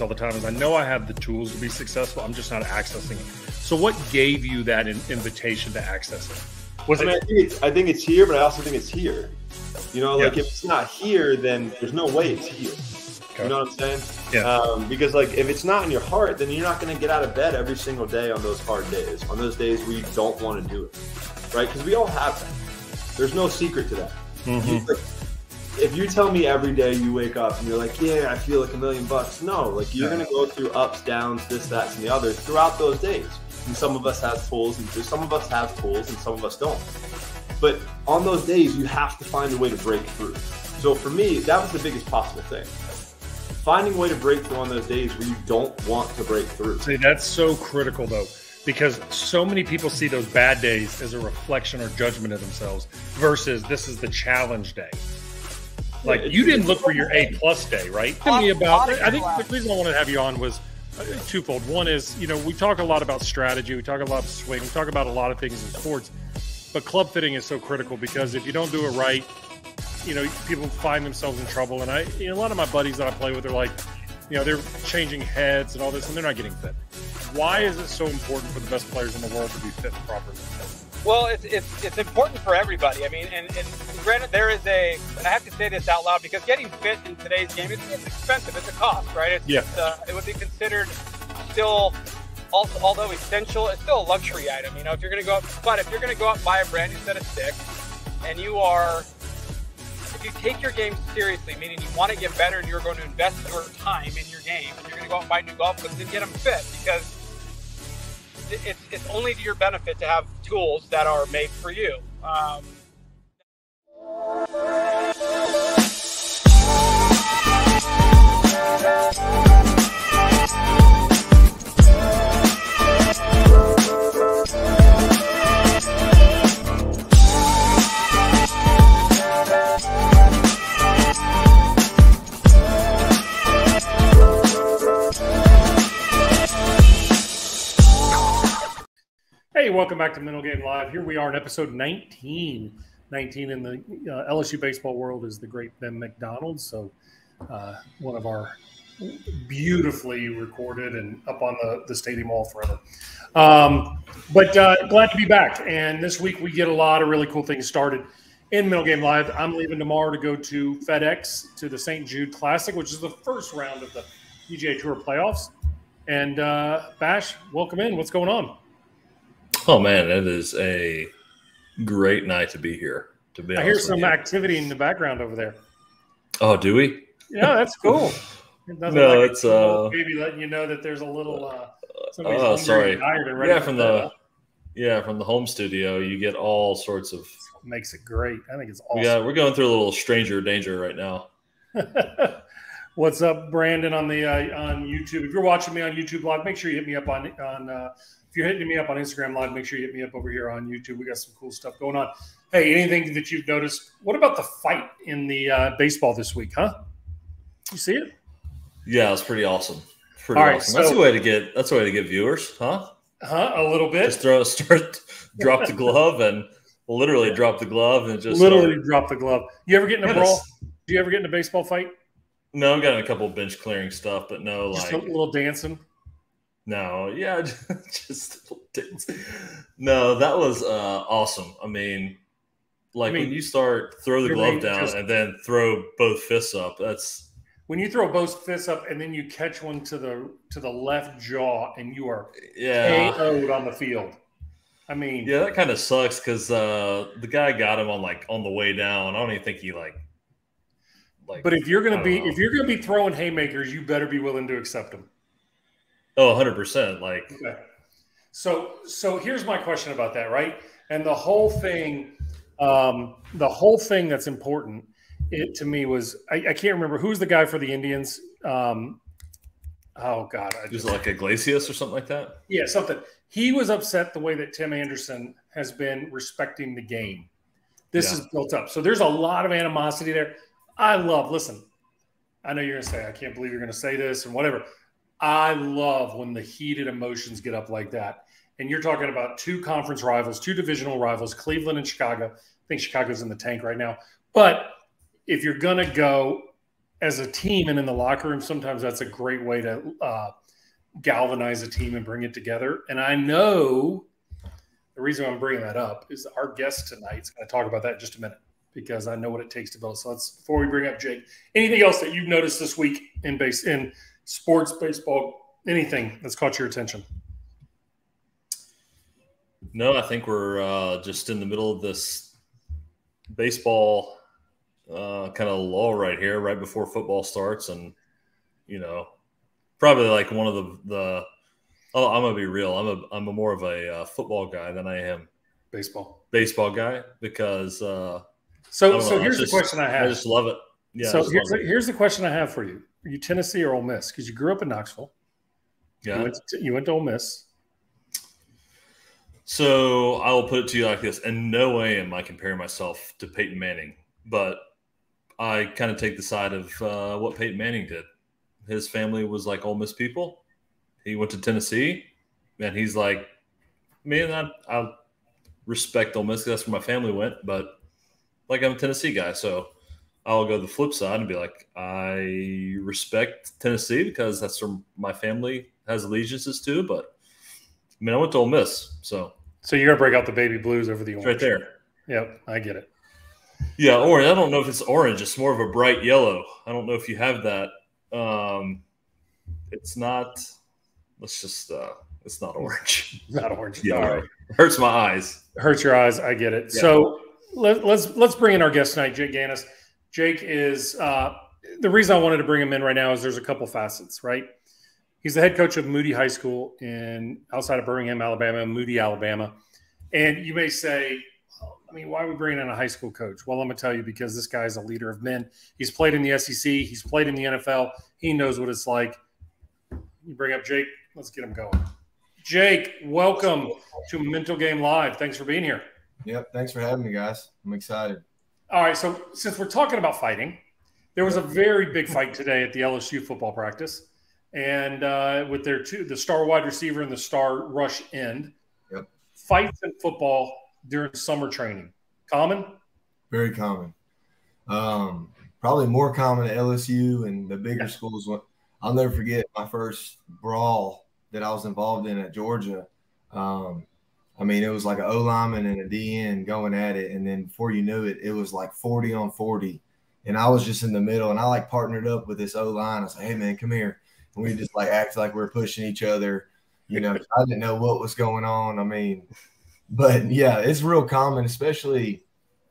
all the time is I know I have the tools to be successful. I'm just not accessing it. So, what gave you that in- invitation to access it? Was I, mean, I, think it's, I think it's here, but I also think it's here. You know, like yeah. if it's not here, then there's no way it's here. Okay. You know what I'm saying? Yeah. Um, because like if it's not in your heart, then you're not going to get out of bed every single day on those hard days, on those days where you don't want to do it, right? Because we all have that. There's no secret to that. Mm-hmm. If you tell me every day you wake up and you're like, yeah, I feel like a million bucks. No, like you're to go through ups, downs, this, that, and the other throughout those days. And some of us have tools, and some of us have tools, and some of us don't. But on those days, you have to find a way to break through. So for me, that was the biggest possible thing. Finding a way to break through on those days where you don't want to break through. See, that's so critical though, because so many people see those bad days as a reflection or judgment of themselves versus this is the challenge day. Like you didn't look for your A plus day, right? Tell me about. I think the reason I wanted to have you on was uh, twofold. One is, you know, we talk a lot about strategy, we talk a lot about swing, we talk about a lot of things in sports, but club fitting is so critical because if you don't do it right, you know, people find themselves in trouble. And I, you know, a lot of my buddies that I play with are like, you know, they're changing heads and all this, and they're not getting fit. Why is it so important for the best players in the world to be fit properly? Well, it's, it's, it's important for everybody. I mean, and, and granted, there is a, and I have to say this out loud because getting fit in today's game, it's, it's expensive. It's a cost, right? It's, yeah. Uh, it would be considered still also, although essential, it's still a luxury item. You know, if you're going to go up, but if you're going to go out and buy a brand new set of sticks, and you are, if you take your game seriously, meaning you want to get better and you're going to invest your time in your game, and you're going to go out and buy new golf clubs and get them fit because it's, it's only to your benefit to have tools that are made for you. Um, Hey, welcome back to Mental Game Live. Here we are in episode 19. 19 in the uh, LSU baseball world is the great Ben McDonald. So, uh, one of our beautifully recorded and up on the, the stadium wall forever. Um, but uh, glad to be back. And this week we get a lot of really cool things started in Mental Game Live. I'm leaving tomorrow to go to FedEx to the St. Jude Classic, which is the first round of the PGA Tour playoffs. And uh, Bash, welcome in. What's going on? Oh man, it is a great night to be here. To be, I hear some activity in the background over there. Oh, do we? Yeah, that's cool. It no, like it's uh, maybe letting you know that there's a little. Uh, oh, sorry. Yeah, from the yeah from the home studio, you get all sorts of. Makes it great. I think it's awesome. Yeah, we're going through a little stranger danger right now. What's up, Brandon, on the uh, on YouTube? If you're watching me on YouTube Live, make sure you hit me up on on uh, if you're hitting me up on Instagram Live, make sure you hit me up over here on YouTube. We got some cool stuff going on. Hey, anything that you've noticed? What about the fight in the uh, baseball this week, huh? You see it? Yeah, it was pretty awesome. Pretty All right, awesome. So, that's a way to get. That's a way to get viewers, huh? Huh? A little bit. Just throw, start, drop the glove, and literally drop the glove, and just literally start. drop the glove. You ever get in a brawl? Do you ever get in a baseball fight? No, I've gotten a couple bench clearing stuff, but no, just like a little dancing. No, yeah, just no. That was uh, awesome. I mean, like I mean, when you start throw the glove down just, and then throw both fists up. That's when you throw both fists up and then you catch one to the to the left jaw and you are yeah KO'd on the field. I mean, yeah, that kind of sucks because uh, the guy got him on like on the way down. I don't even think he like. Like, but if you're gonna be know. if you're gonna be throwing haymakers, you better be willing to accept them. Oh, 100%. Like, okay. so, so here's my question about that, right? And the whole thing, um, the whole thing that's important it to me was I, I can't remember who's the guy for the Indians. Um, oh God, I just like Iglesias or something like that. Yeah, something. He was upset the way that Tim Anderson has been respecting the game. This yeah. is built up, so there's a lot of animosity there. I love. Listen, I know you're going to say I can't believe you're going to say this and whatever. I love when the heated emotions get up like that. And you're talking about two conference rivals, two divisional rivals, Cleveland and Chicago. I think Chicago's in the tank right now. But if you're going to go, as a team and in the locker room, sometimes that's a great way to uh, galvanize a team and bring it together. And I know the reason I'm bringing that up is our guest tonight is going to talk about that in just a minute because I know what it takes to build. So let's before we bring up Jake, anything else that you've noticed this week in base in sports, baseball, anything that's caught your attention? No, I think we're uh, just in the middle of this baseball uh, kind of lull right here, right before football starts, and you know, probably like one of the the. Oh, I'm gonna be real. I'm a I'm a more of a uh, football guy than I am baseball baseball guy because. Uh, so so know, here's just, the question I have. I just love it. Yeah. So here's the, here's the question I have for you: you Tennessee or Ole Miss? Because you grew up in Knoxville. Yeah. You went, to, you went to Ole Miss. So I will put it to you like this: In no way am I comparing myself to Peyton Manning, but I kind of take the side of uh, what Peyton Manning did. His family was like Ole Miss people. He went to Tennessee, and he's like, man, I, I respect Ole Miss. That's where my family went, but like I'm a Tennessee guy, so I'll go the flip side and be like, I respect Tennessee because that's where my family has allegiances to. But I mean, I went to Ole Miss, so so you're gonna break out the baby blues over the orange, right there. Yep, I get it. Yeah, orange. I don't know if it's orange. It's more of a bright yellow. I don't know if you have that. Um, it's not. Let's just. Uh, it's not orange. Not orange. Yeah, right. hurts my eyes. Hurts your eyes. I get it. Yeah. So let, us let's, let's bring in our guest tonight, Jake Ganus. Jake is uh, the reason I wanted to bring him in right now is there's a couple facets, right? He's the head coach of Moody High School in outside of Birmingham, Alabama, Moody, Alabama. And you may say, I mean, why are we bringing in a high school coach? Well, I'm going to tell you because this guy is a leader of men. He's played in the SEC, he's played in the NFL. He knows what it's like. You bring up Jake, let's get him going. Jake, welcome to Mental Game Live. Thanks for being here. Yep, thanks for having me, guys. I'm excited. All right, so since we're talking about fighting, there was a very big fight today at the LSU football practice, and uh, with their two, the star wide receiver and the star rush end. Yep. Fights in football during summer training? Common? Very common. Um, probably more common at LSU and the bigger yeah. schools. I'll never forget my first brawl that I was involved in at Georgia. Um, I mean, it was like an O lineman and a DN going at it, and then before you knew it, it was like forty on forty, and I was just in the middle, and I like partnered up with this O line. I was like, "Hey, man, come here," and we just like act like we are pushing each other. You know, I didn't know what was going on. I mean, but yeah, it's real common, especially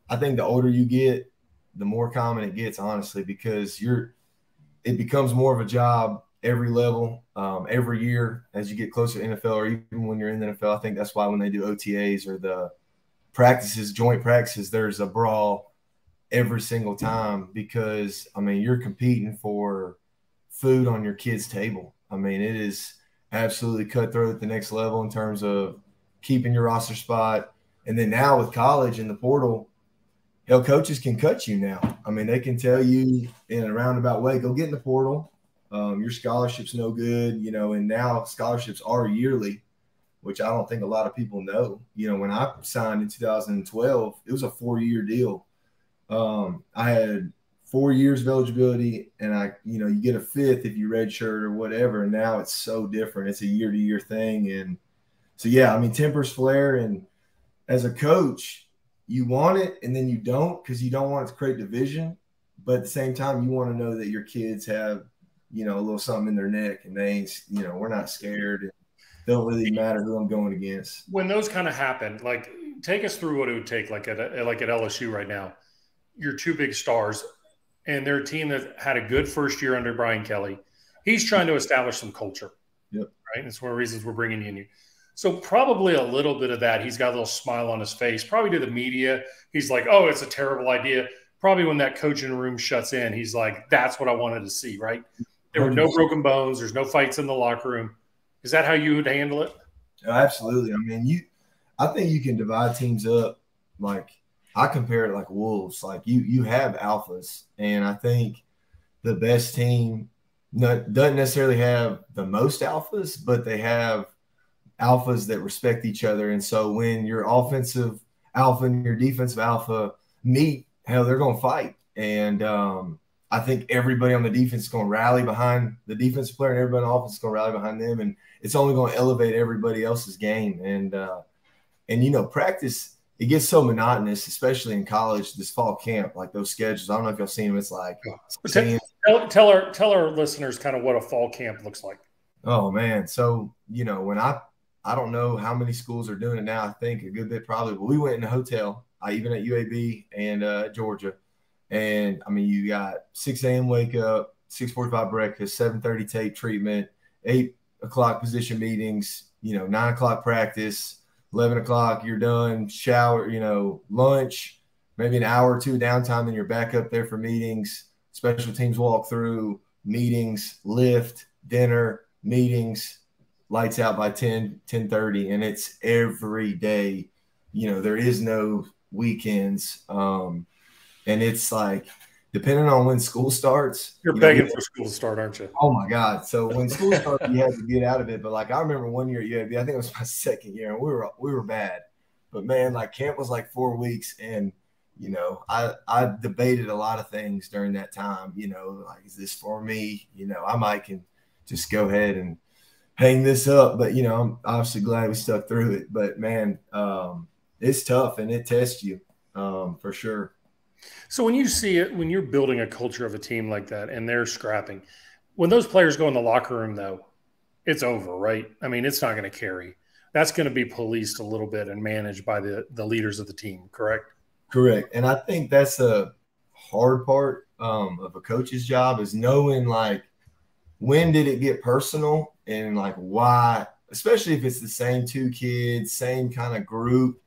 I think the older you get, the more common it gets, honestly, because you're it becomes more of a job every level, um, every year as you get closer to NFL or even when you're in the NFL. I think that's why when they do OTAs or the practices, joint practices, there's a brawl every single time because I mean you're competing for food on your kid's table. I mean it is absolutely cutthroat at the next level in terms of keeping your roster spot. And then now with college and the portal, hell, coaches can cut you now. I mean, they can tell you in a roundabout way, go get in the portal. Um, your scholarship's no good, you know, and now scholarships are yearly, which I don't think a lot of people know. You know, when I signed in 2012, it was a four year deal. Um, I had four years of eligibility, and I, you know, you get a fifth if you redshirt or whatever. And now it's so different. It's a year to year thing. And so yeah, I mean tempers flare, and as a coach, you want it and then you don't because you don't want it to create division. But at the same time, you want to know that your kids have, you know, a little something in their neck and they ain't, you know, we're not scared. It don't really matter who I'm going against. When those kind of happen, like take us through what it would take, like at like at LSU right now. Your two big stars, and they're a team that had a good first year under Brian Kelly. He's trying to establish some culture. Yep. Right. That's one of the reasons we're bringing in you. So probably a little bit of that. He's got a little smile on his face. Probably to the media, he's like, "Oh, it's a terrible idea." Probably when that coaching room shuts in, he's like, "That's what I wanted to see." Right? There were no broken bones. There's no fights in the locker room. Is that how you would handle it? Absolutely. I mean, you. I think you can divide teams up. Like I compare it like wolves. Like you, you have alphas, and I think the best team doesn't necessarily have the most alphas, but they have alphas that respect each other. And so when your offensive alpha and your defensive alpha meet, hell, they're going to fight. And um, I think everybody on the defense is going to rally behind the defensive player, and everybody on the offense is going to rally behind them, and it's only going to elevate everybody else's game. And uh, and you know, practice it gets so monotonous, especially in college. This fall camp, like those schedules. I don't know if y'all seen them. It's like tell, tell our tell our listeners kind of what a fall camp looks like. Oh man, so you know when I I don't know how many schools are doing it now. I think a good bit probably. But we went in a hotel, uh, even at UAB and uh, Georgia, and I mean you got 6 a.m. wake up, 6:45 breakfast, 7:30 tape treatment, eight o'clock position meetings, you know, nine o'clock practice, 11 o'clock, you're done, shower, you know, lunch, maybe an hour or two downtime, then you're back up there for meetings, special teams walk through, meetings, lift, dinner, meetings, lights out by 10, 10 30. And it's every day. You know, there is no weekends. Um, and it's like depending on when school starts. You're you begging know, for school to start, aren't you? Oh my God. So when school starts, you had to get out of it. But like I remember one year at UAB, I think it was my second year, and we were we were bad. But man, like camp was like four weeks and you know, I I debated a lot of things during that time. You know, like is this for me? You know, I might can just go ahead and hang this up. But you know, I'm obviously glad we stuck through it. But man, um, it's tough and it tests you um, for sure. So when you see it, when you're building a culture of a team like that and they're scrapping, when those players go in the locker room, though, it's over, right? I mean, it's not going to carry. That's going to be policed a little bit and managed by the the leaders of the team, correct? Correct. And I think that's the hard part um, of a coach's job is knowing like when did it get personal and like why, especially if it's the same two kids, same kind of group.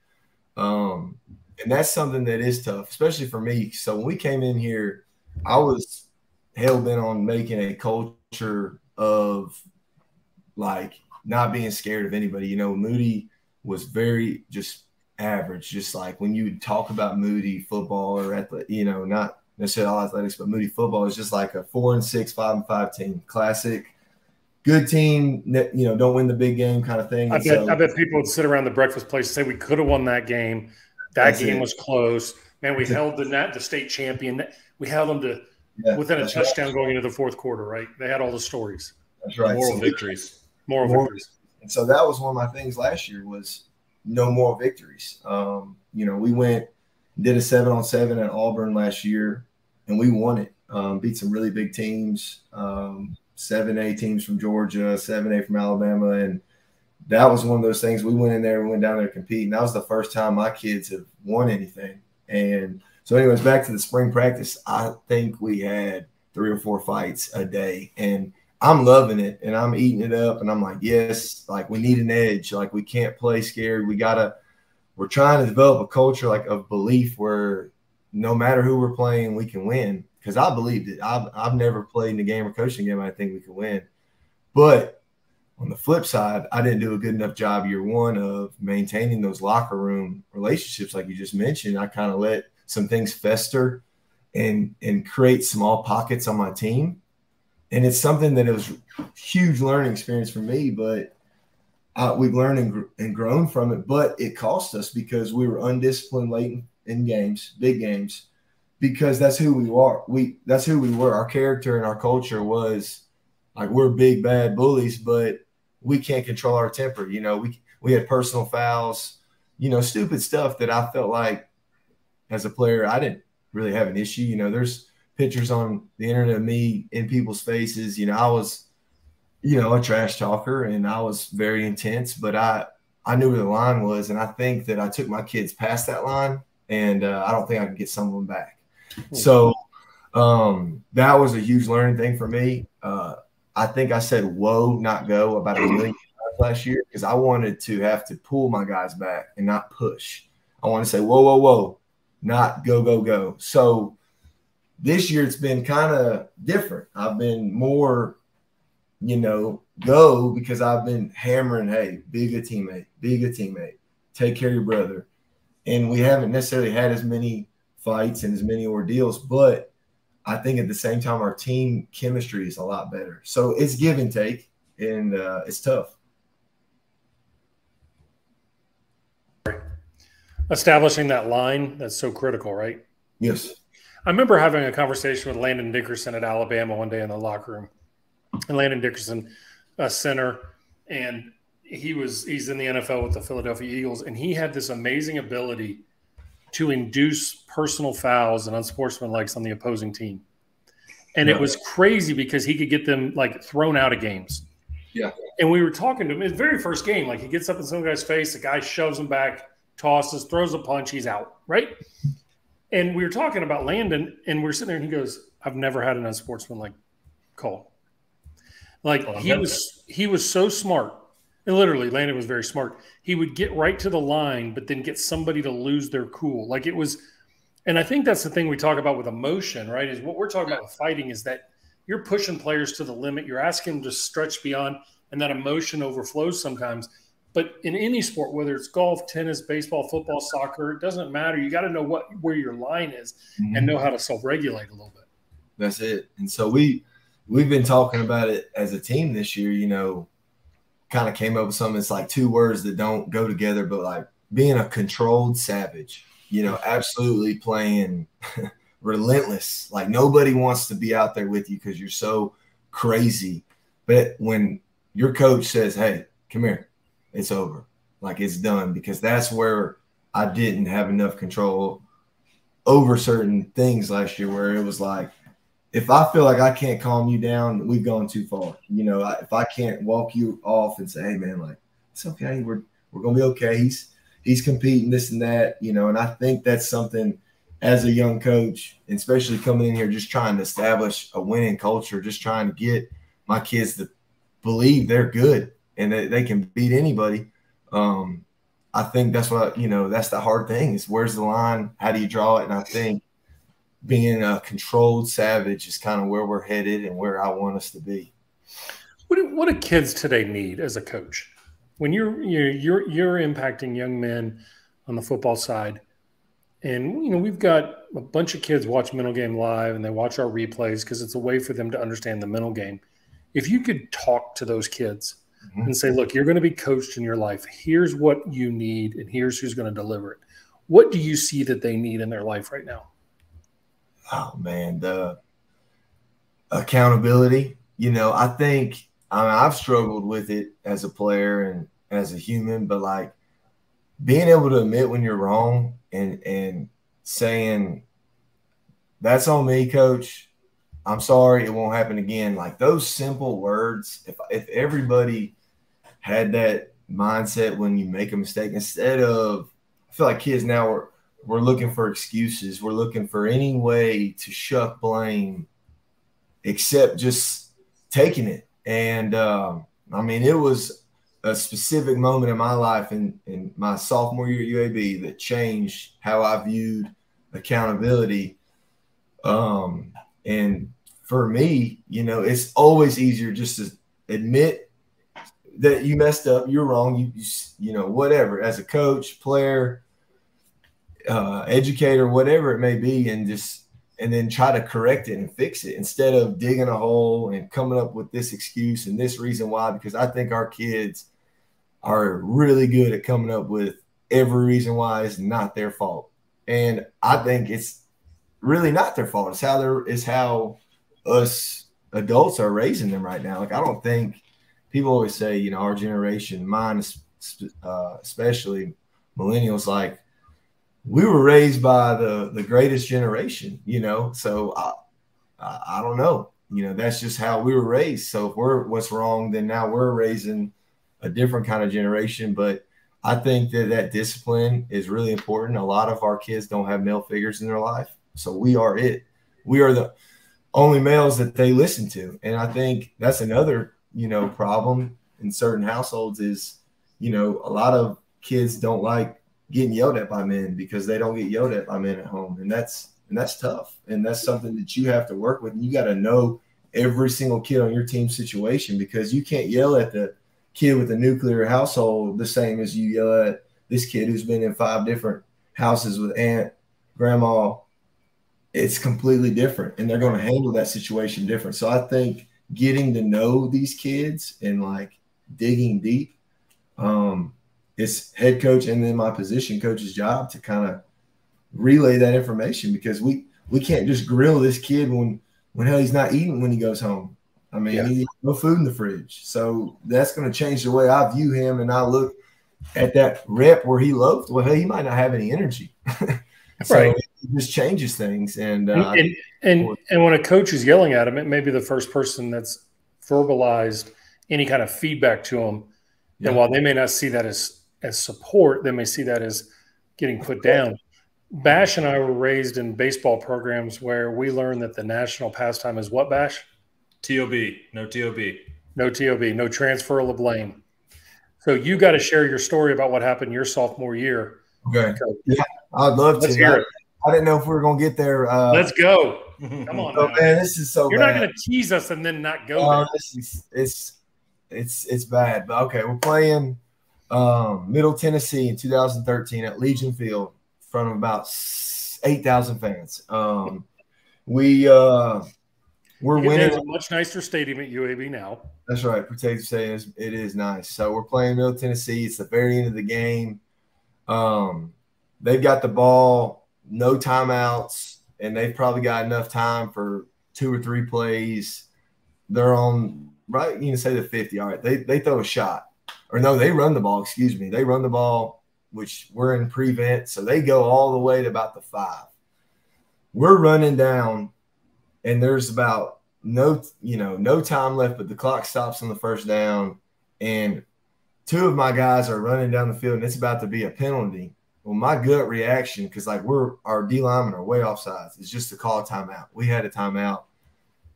Um, and that's something that is tough, especially for me. So when we came in here, I was hell bent on making a culture of like not being scared of anybody. You know, Moody was very just average, just like when you talk about Moody football or at the, you know, not necessarily all athletics, but Moody football is just like a four and six, five and five team, classic, good team. You know, don't win the big game kind of thing. I bet, so, I bet people would sit around the breakfast place and say we could have won that game. That game it. was close. Man, we held the net, the state champion. We held them to yeah, within a touchdown right. going into the fourth quarter. Right? They had all the stories. That's right. Moral so victories. Moral, moral victories. And so that was one of my things last year was no more victories. Um, you know, we went did a seven on seven at Auburn last year, and we won it. Um, beat some really big teams, um, seven A teams from Georgia, seven A from Alabama, and that was one of those things. We went in there, we went down there to compete, and that was the first time my kids have won anything. And so, anyways, back to the spring practice. I think we had three or four fights a day, and I'm loving it, and I'm eating it up, and I'm like, yes, like we need an edge. Like we can't play scared. We gotta. We're trying to develop a culture like of belief where no matter who we're playing, we can win. Because I believed it. I've I've never played in a game or coaching game. I think we can win, but on the flip side, I didn't do a good enough job year one of maintaining those locker room relationships, like you just mentioned. I kind of let some things fester and and create small pockets on my team. And it's something that it was huge learning experience for me, but uh, we've learned and, and, grown from it. But it cost us because we were undisciplined late in, in games, big games, because that's who we are. We that's who we were. Our character and our culture was like we're big bad bullies, but we can't control our temper. You know, we we had personal fouls, you know, stupid stuff that I felt like as a player I didn't really have an issue. You know, there's pictures on the internet of me in people's faces. You know, I was, you know, a trash talker and I was very intense, but I I knew where the line was, and I think that I took my kids past that line, and uh, I don't think I can get some of them back. Hmm. So um, that was a huge learning thing for me. Uh, I think I said whoa, not go about a million times last year because I wanted to have to pull my guys back and not push. I want to say whoa, whoa, whoa, not go, go, go. So this year it's been kind of different. I've been more, you know, go because I've been hammering, hey, be a good teammate, be a good teammate, take care of your brother. And we haven't necessarily had as many fights and as many ordeals, but I think at the same time, our team chemistry is a lot better. So it's give and take, and uh, it's tough. Establishing that line that's so critical, right? Yes. I remember having a conversation with Landon Dickerson at Alabama one day in the locker room. And Landon Dickerson, a center, and he was he's in the NFL with the Philadelphia Eagles, and he had this amazing ability to induce personal fouls and unsportsmanlike on the opposing team. And yeah. it was crazy because he could get them like thrown out of games. Yeah. And we were talking to him his very first game. Like he gets up in some guy's face, the guy shoves him back, tosses, throws a punch, he's out. Right. And we were talking about Landon, and we are sitting there, and he goes, "I've never had an unsportsmanlike call." Like oh, he was, that. he was so smart, and literally, Landon was very smart. He would get right to the line, but then get somebody to lose their cool. Like it was, and I think that's the thing we talk about with emotion, right? Is what we're talking about with fighting is that you're pushing players to the limit. You're asking them to stretch beyond, and that emotion overflows sometimes. But in any sport, whether it's golf, tennis, baseball, football, soccer, it doesn't matter. You got to know what where your line is mm-hmm. and know how to self-regulate a little bit. That's it. And so we we've been talking about it as a team this year. You know, kind of came up with something. It's like two words that don't go together, but like being a controlled savage. You know, absolutely playing relentless. Like nobody wants to be out there with you because you're so crazy. But when your coach says, "Hey, come here," it's over. Like it's done because that's where I didn't have enough control over certain things last year where it was like if I feel like I can't calm you down, we've gone too far. You know, if I can't walk you off and say, "Hey, man, like it's okay, we're we're gonna be okay." He's he's competing this and that, you know, and I think that's something as a young coach, especially coming in here just trying to establish a winning culture, just trying to get my kids to believe they're good and that they can beat anybody. Um, I think that's what you know. That's the hard thing is where's the line? How do you draw it? And I think being a controlled savage is kind of where we're headed and where I want us to be. What do, what do kids today need as a coach? When you're you're you're, you're impacting young men on the football side, and you know we've got a bunch of kids watch Mental Game live and they watch our replays because it's a way for them to understand the mental game. If you could talk to those kids mm-hmm. and say, look, you're going to be coached in your life. Here's what you need, and here's who's going to deliver it. What do you see that they need in their life right now? Oh man, the accountability. You know, I think I mean, I've struggled with it as a player and as a human, but like being able to admit when you're wrong and and saying that's on me, coach. I'm sorry, it won't happen again. Like those simple words, if if everybody had that mindset when you make a mistake, instead of I feel like kids now are we're looking for excuses. We're looking for any way to shuck blame except just taking it. And um, I mean, it was a specific moment in my life in, in my sophomore year at UAB that changed how I viewed accountability. Um, and for me, you know, it's always easier just to admit that you messed up, you're wrong, you, you, you know, whatever. As a coach, player, uh, educator, whatever it may be, and just and then try to correct it and fix it instead of digging a hole and coming up with this excuse and this reason why. Because I think our kids are really good at coming up with every reason why it's not their fault, and I think it's really not their fault. It's how they're it's how us adults are raising them right now. Like I don't think people always say, you know, our generation, mine uh, especially millennials, like we were raised by the the greatest generation, you know. So I, I, I don't know, you know, that's just how we were raised. So if we're what's wrong, then now we're raising a different kind of generation. But I think that that discipline is really important. A lot of our kids don't have male figures in their life, so we are it. We are the only males that they listen to, and I think that's another you know problem in certain households is you know a lot of kids don't like getting yelled at by men because they don't get yelled at by men at home, and that's and that's tough, and that's something that you have to work with. And You got to know every single kid on your team situation because you can't yell at the kid with a nuclear household the same as you yell at this kid who's been in five different houses with aunt, grandma. It's completely different, and they're going to handle that situation different. So I think getting to know these kids and like digging deep um, it's head coach and then my position coach's job to kind of relay that information because we we can't just grill this kid when when hell he's not eating when he goes home. I mean, yeah. he no food in the fridge. So that's going to change the way I view him, and I look at that rep where he loafed. Well, he might not have any energy. so right. it just changes things. And, uh, and, and, and when a coach is yelling at him, it may be the first person that's verbalized any kind of feedback to him. Yeah. And while they may not see that as as support, they may see that as getting put down. Bash and I were raised in baseball programs where we learned that the national pastime is what, Bash? TOB, no TOB. No TOB, no transfer of blame. So you got to share your story about what happened your sophomore year. Okay. Yeah, I'd love Let's to. Hear it. I didn't know if we were going to get there. Uh, Let's go. Come on. Oh, man, this is so You're bad. not going to tease us and then not go. Uh, this is, it's it's it's bad. But okay, we're playing um, Middle Tennessee in 2013 at Legion Field in front of about 8,000 fans. Um, we uh, we're winning. There's a much nicer stadium at UAB now. That's right. Protective Stadium. It is nice. So we're playing Middle Tennessee. It's the very end of the game. Um, they've got the ball, no timeouts, and they've probably got enough time for two or three plays. They're on right. You can say the fifty. All right. They they throw a shot, or no, they run the ball. Excuse me. They run the ball, which we're in prevent, so they go all the way to about the five. We're running down and there's about no you know no time left but the clock stops on the first down and two of my guys are running down the field and it's about to be a penalty well my gut reaction because like we're our d linemen are way off sides is just to call a timeout we had a timeout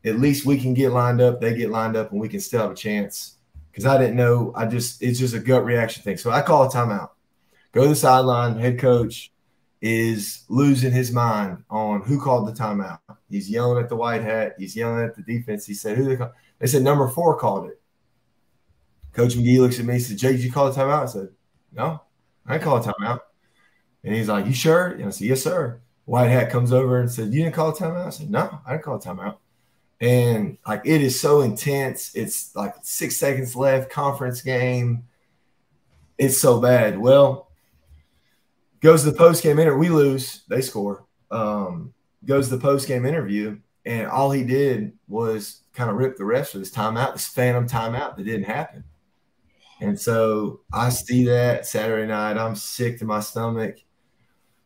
at least we can get lined up they get lined up and we can still have a chance because i didn't know i just it's just a gut reaction thing so i call a timeout go to the sideline head coach is losing his mind on who called the timeout. He's yelling at the white hat. He's yelling at the defense. He said, "Who they call?" They said number four called it. Coach McGee looks at me. He said, "Jay, did you call the timeout?" I said, "No, I didn't call a timeout." And he's like, "You sure?" And I said, "Yes, sir." White hat comes over and said, "You didn't call a timeout?" I said, "No, I didn't call a timeout." And like it is so intense. It's like six seconds left. Conference game. It's so bad. Well, Goes to the post game interview. We lose. They score. Um, goes to the post game interview, and all he did was kind of rip the rest of this timeout, this phantom timeout that didn't happen. And so I see that Saturday night. I'm sick to my stomach.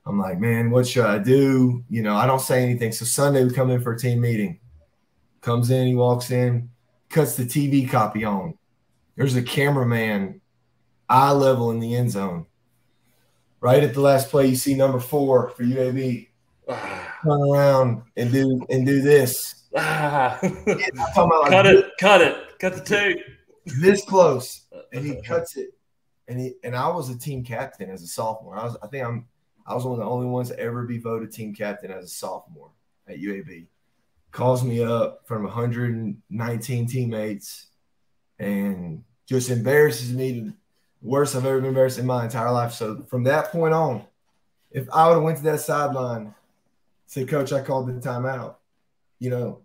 I'm like, man, what should I do? You know, I don't say anything. So Sunday we come in for a team meeting. Comes in, he walks in, cuts the TV copy on. There's a cameraman eye level in the end zone right at the last play, you see number four for UAB turn around and do and do this. like cut it, cut it, cut the tape. This close, and he cuts it, and he and I was a team captain as a sophomore. I was, I think I'm, I was one of the only ones to ever be voted team captain as a sophomore at UAB. Calls me up from 119 teammates, and just embarrasses me to worst I've ever been embarrassed in my entire life. So from that point on, if I would have went to that sideline, said, Coach, I called the timeout, you know,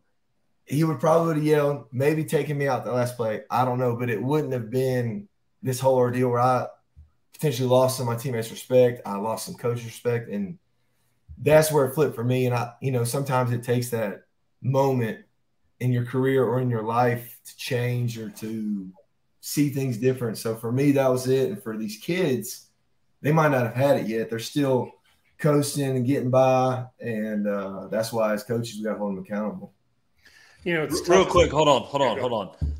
he would probably yelled, maybe taking me out the last play. I don't know, but it wouldn't have been this whole ordeal where I potentially lost some of my teammates' respect. I lost some coach respect. And that's where it flipped for me. And I, you know, sometimes it takes that moment in your career or in your life to change or to see things different. So for me, that was it. And for these kids, they might not have had it yet. They're still coasting and getting by, and uh, that's why as coaches we got to hold them accountable. You know, it's real quick. Hold on, hold on, hold on.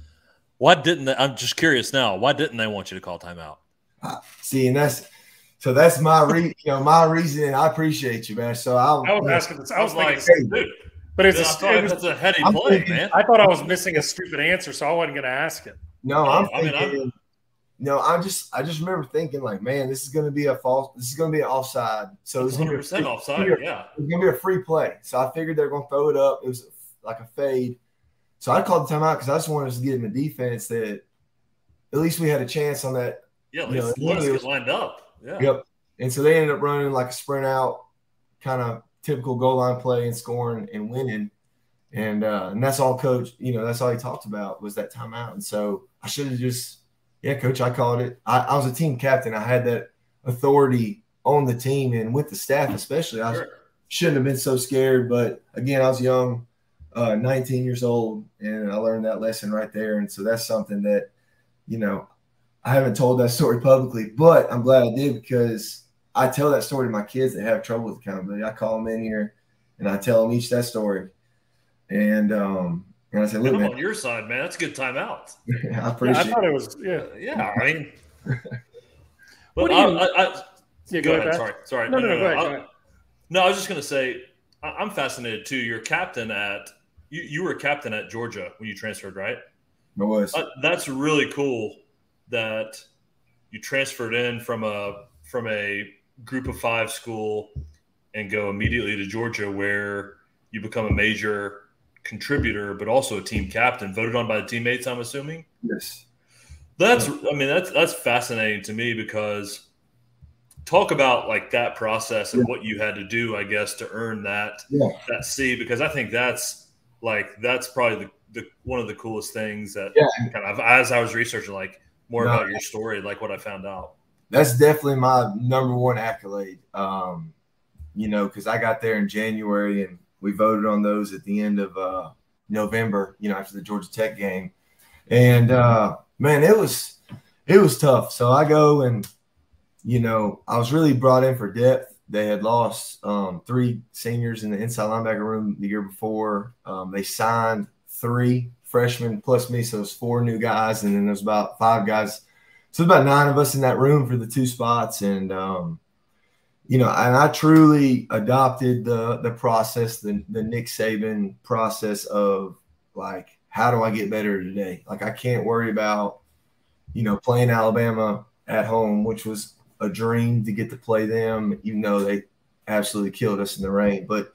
Why didn't they, I'm just curious now? Why didn't they want you to call timeout? Uh, see, and that's so that's my re, you know my reason. I appreciate you, man. So I, I was asking this. I was like, hey, but it's a, it was, a heady play, thinking, man. I thought I was missing a stupid answer, so I wasn't going to ask it. No, I'm I thinking. Mean, I'm, no, I'm just. I just remember thinking like, man, this is going to be a false. This is going to be an offside. So it's 100 percent offside. Yeah, it's going to be a free play. So I figured they're going to throw it up. It was like a fade. So I called the timeout because I just wanted us to get him a defense that at least we had a chance on that. Yeah, at least you know, let us lined up. Yeah. Yep. And so they ended up running like a sprint out, kind of typical goal line play and scoring and winning. And uh, and that's all coach, you know, that's all he talked about was that timeout. And so I should have just, yeah, coach, I called it. I, I, was a team captain. I had that authority on the team and with the staff, especially. I shouldn't have been so scared. But again, I was young, uh, 19 years old, and I learned that lesson right there. And so that's something that, you know, I haven't told that story publicly, but I'm glad I did because I tell that story to my kids that have trouble with accountability. I call them in here and I tell them each that story. And um, and I said, "Look, man, on your side, man. That's a good timeout." I appreciate. Yeah, I thought it was. Yeah, yeah. I mean, but I, I, I, yeah, go, go ahead. ahead sorry, sorry. No, no, no. no, no, go, ahead, go ahead. No, I was just going to say, I'm fascinated too. You're captain at you. You were captain at Georgia when you transferred, right? I was. Uh, that's really cool that you transferred in from a from a group of five school and go immediately to Georgia, where you become a major contributor, but also a team captain, voted on by the teammates. I'm assuming. Yes. That's. I mean, that's that's fascinating to me because talk about like that process and yeah. what you had to do, I guess, to earn that yeah. that C. Because I think that's like that's probably the, the one of the coolest things that yeah. kind of as I was researching like more no, about your story, like what I found out. That's definitely my number one accolade. Um, you know, because I got there in January and we voted on those at the end of uh, November. You know, after the Georgia Tech game, and uh, man, it was it was tough. So I go and you know I was really brought in for depth. They had lost um, three seniors in the inside linebacker room the year before. Um, they signed three freshmen plus me, so it was four new guys, and then there's about five guys. So about nine of us in that room for the two spots, and um, you know, and I truly adopted the the process, the the Nick Saban process of like, how do I get better today? Like, I can't worry about, you know, playing Alabama at home, which was a dream to get to play them, even though they absolutely killed us in the rain. But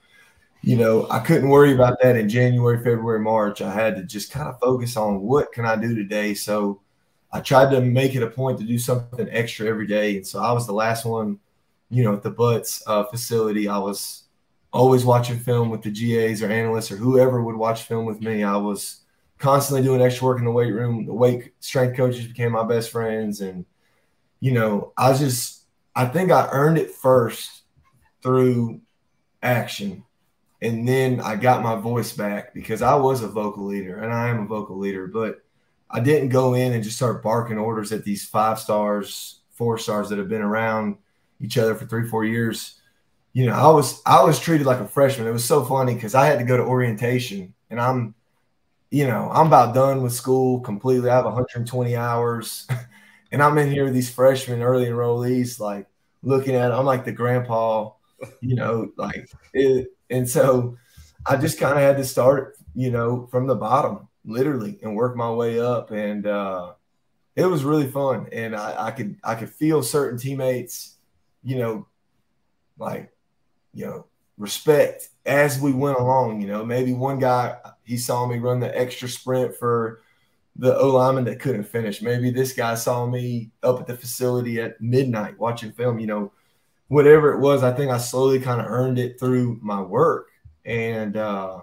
you know, I couldn't worry about that in January, February, March. I had to just kind of focus on what can I do today. So I tried to make it a point to do something extra every day. And so I was the last one you know, at the Butts uh, facility, I was always watching film with the GAs or analysts or whoever would watch film with me. I was constantly doing extra work in the weight room. The weight strength coaches became my best friends. And, you know, I just, I think I earned it first through action. And then I got my voice back because I was a vocal leader and I am a vocal leader, but I didn't go in and just start barking orders at these five stars, four stars that have been around each other for three, four years. You know, I was I was treated like a freshman. It was so funny because I had to go to orientation, and I'm, you know, I'm about done with school completely. I have 120 hours, and I'm in here with these freshmen, early enrollees, like looking at. I'm like the grandpa, you know, like it, and so I just kind of had to start, you know, from the bottom, literally, and work my way up, and uh, it was really fun. And I, I could I could feel certain teammates you know, like, you know, respect as we went along. You know, maybe one guy he saw me run the extra sprint for the O lineman that couldn't finish. Maybe this guy saw me up at the facility at midnight watching film. You know, whatever it was, I think I slowly kind of earned it through my work, and uh,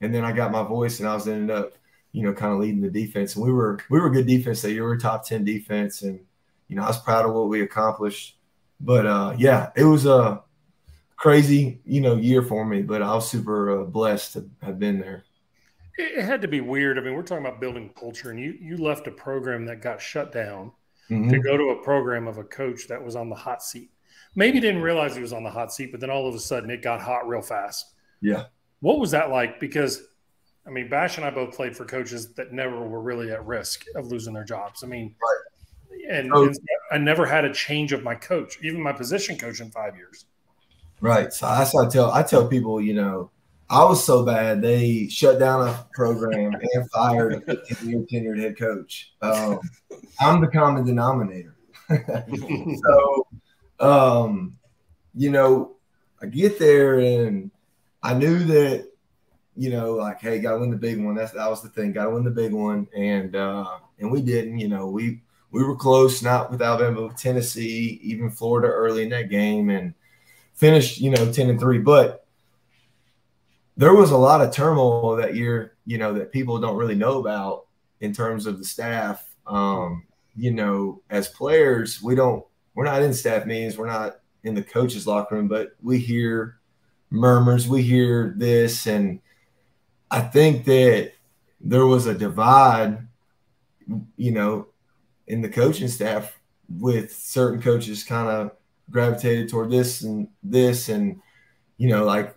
and then I got my voice, and I was ended up, you know, kind of leading the defense. And we were we were a good defense that year. We were top ten defense, and you know, I was proud of what we accomplished. But uh, yeah, it was a crazy, you know, year for me. But I was super uh, blessed to have been there. It had to be weird. I mean, we're talking about building culture, and you you left a program that got shut down mm-hmm. to go to a program of a coach that was on the hot seat. Maybe didn't realize he was on the hot seat, but then all of a sudden it got hot real fast. Yeah. What was that like? Because I mean, Bash and I both played for coaches that never were really at risk of losing their jobs. I mean, right and, and, I never had a change of my coach, even my position coach in five years. Right. So that's what I tell I tell people, you know, I was so bad they shut down a program and fired a 15 year tenured head coach. Um, I'm the common denominator. so, um, you know, I get there and I knew that, you know, like, hey, got to win the big one. That's that was the thing. Got to win the big one, and uh, and we didn't. You know, we we were close, not with Alabama, Tennessee, even Florida early in that game, and finished, you know, 10 and 3. But there was a lot of turmoil that year, you know, that people don't really know about in terms of the staff. Um, you know, as players, we don't, we're not in staff meetings, we're not in the coaches' locker room, but we hear murmurs, we hear this, and I think that there was a divide, you know, in the coaching staff with certain coaches kind of gravitated toward this and this. And you know like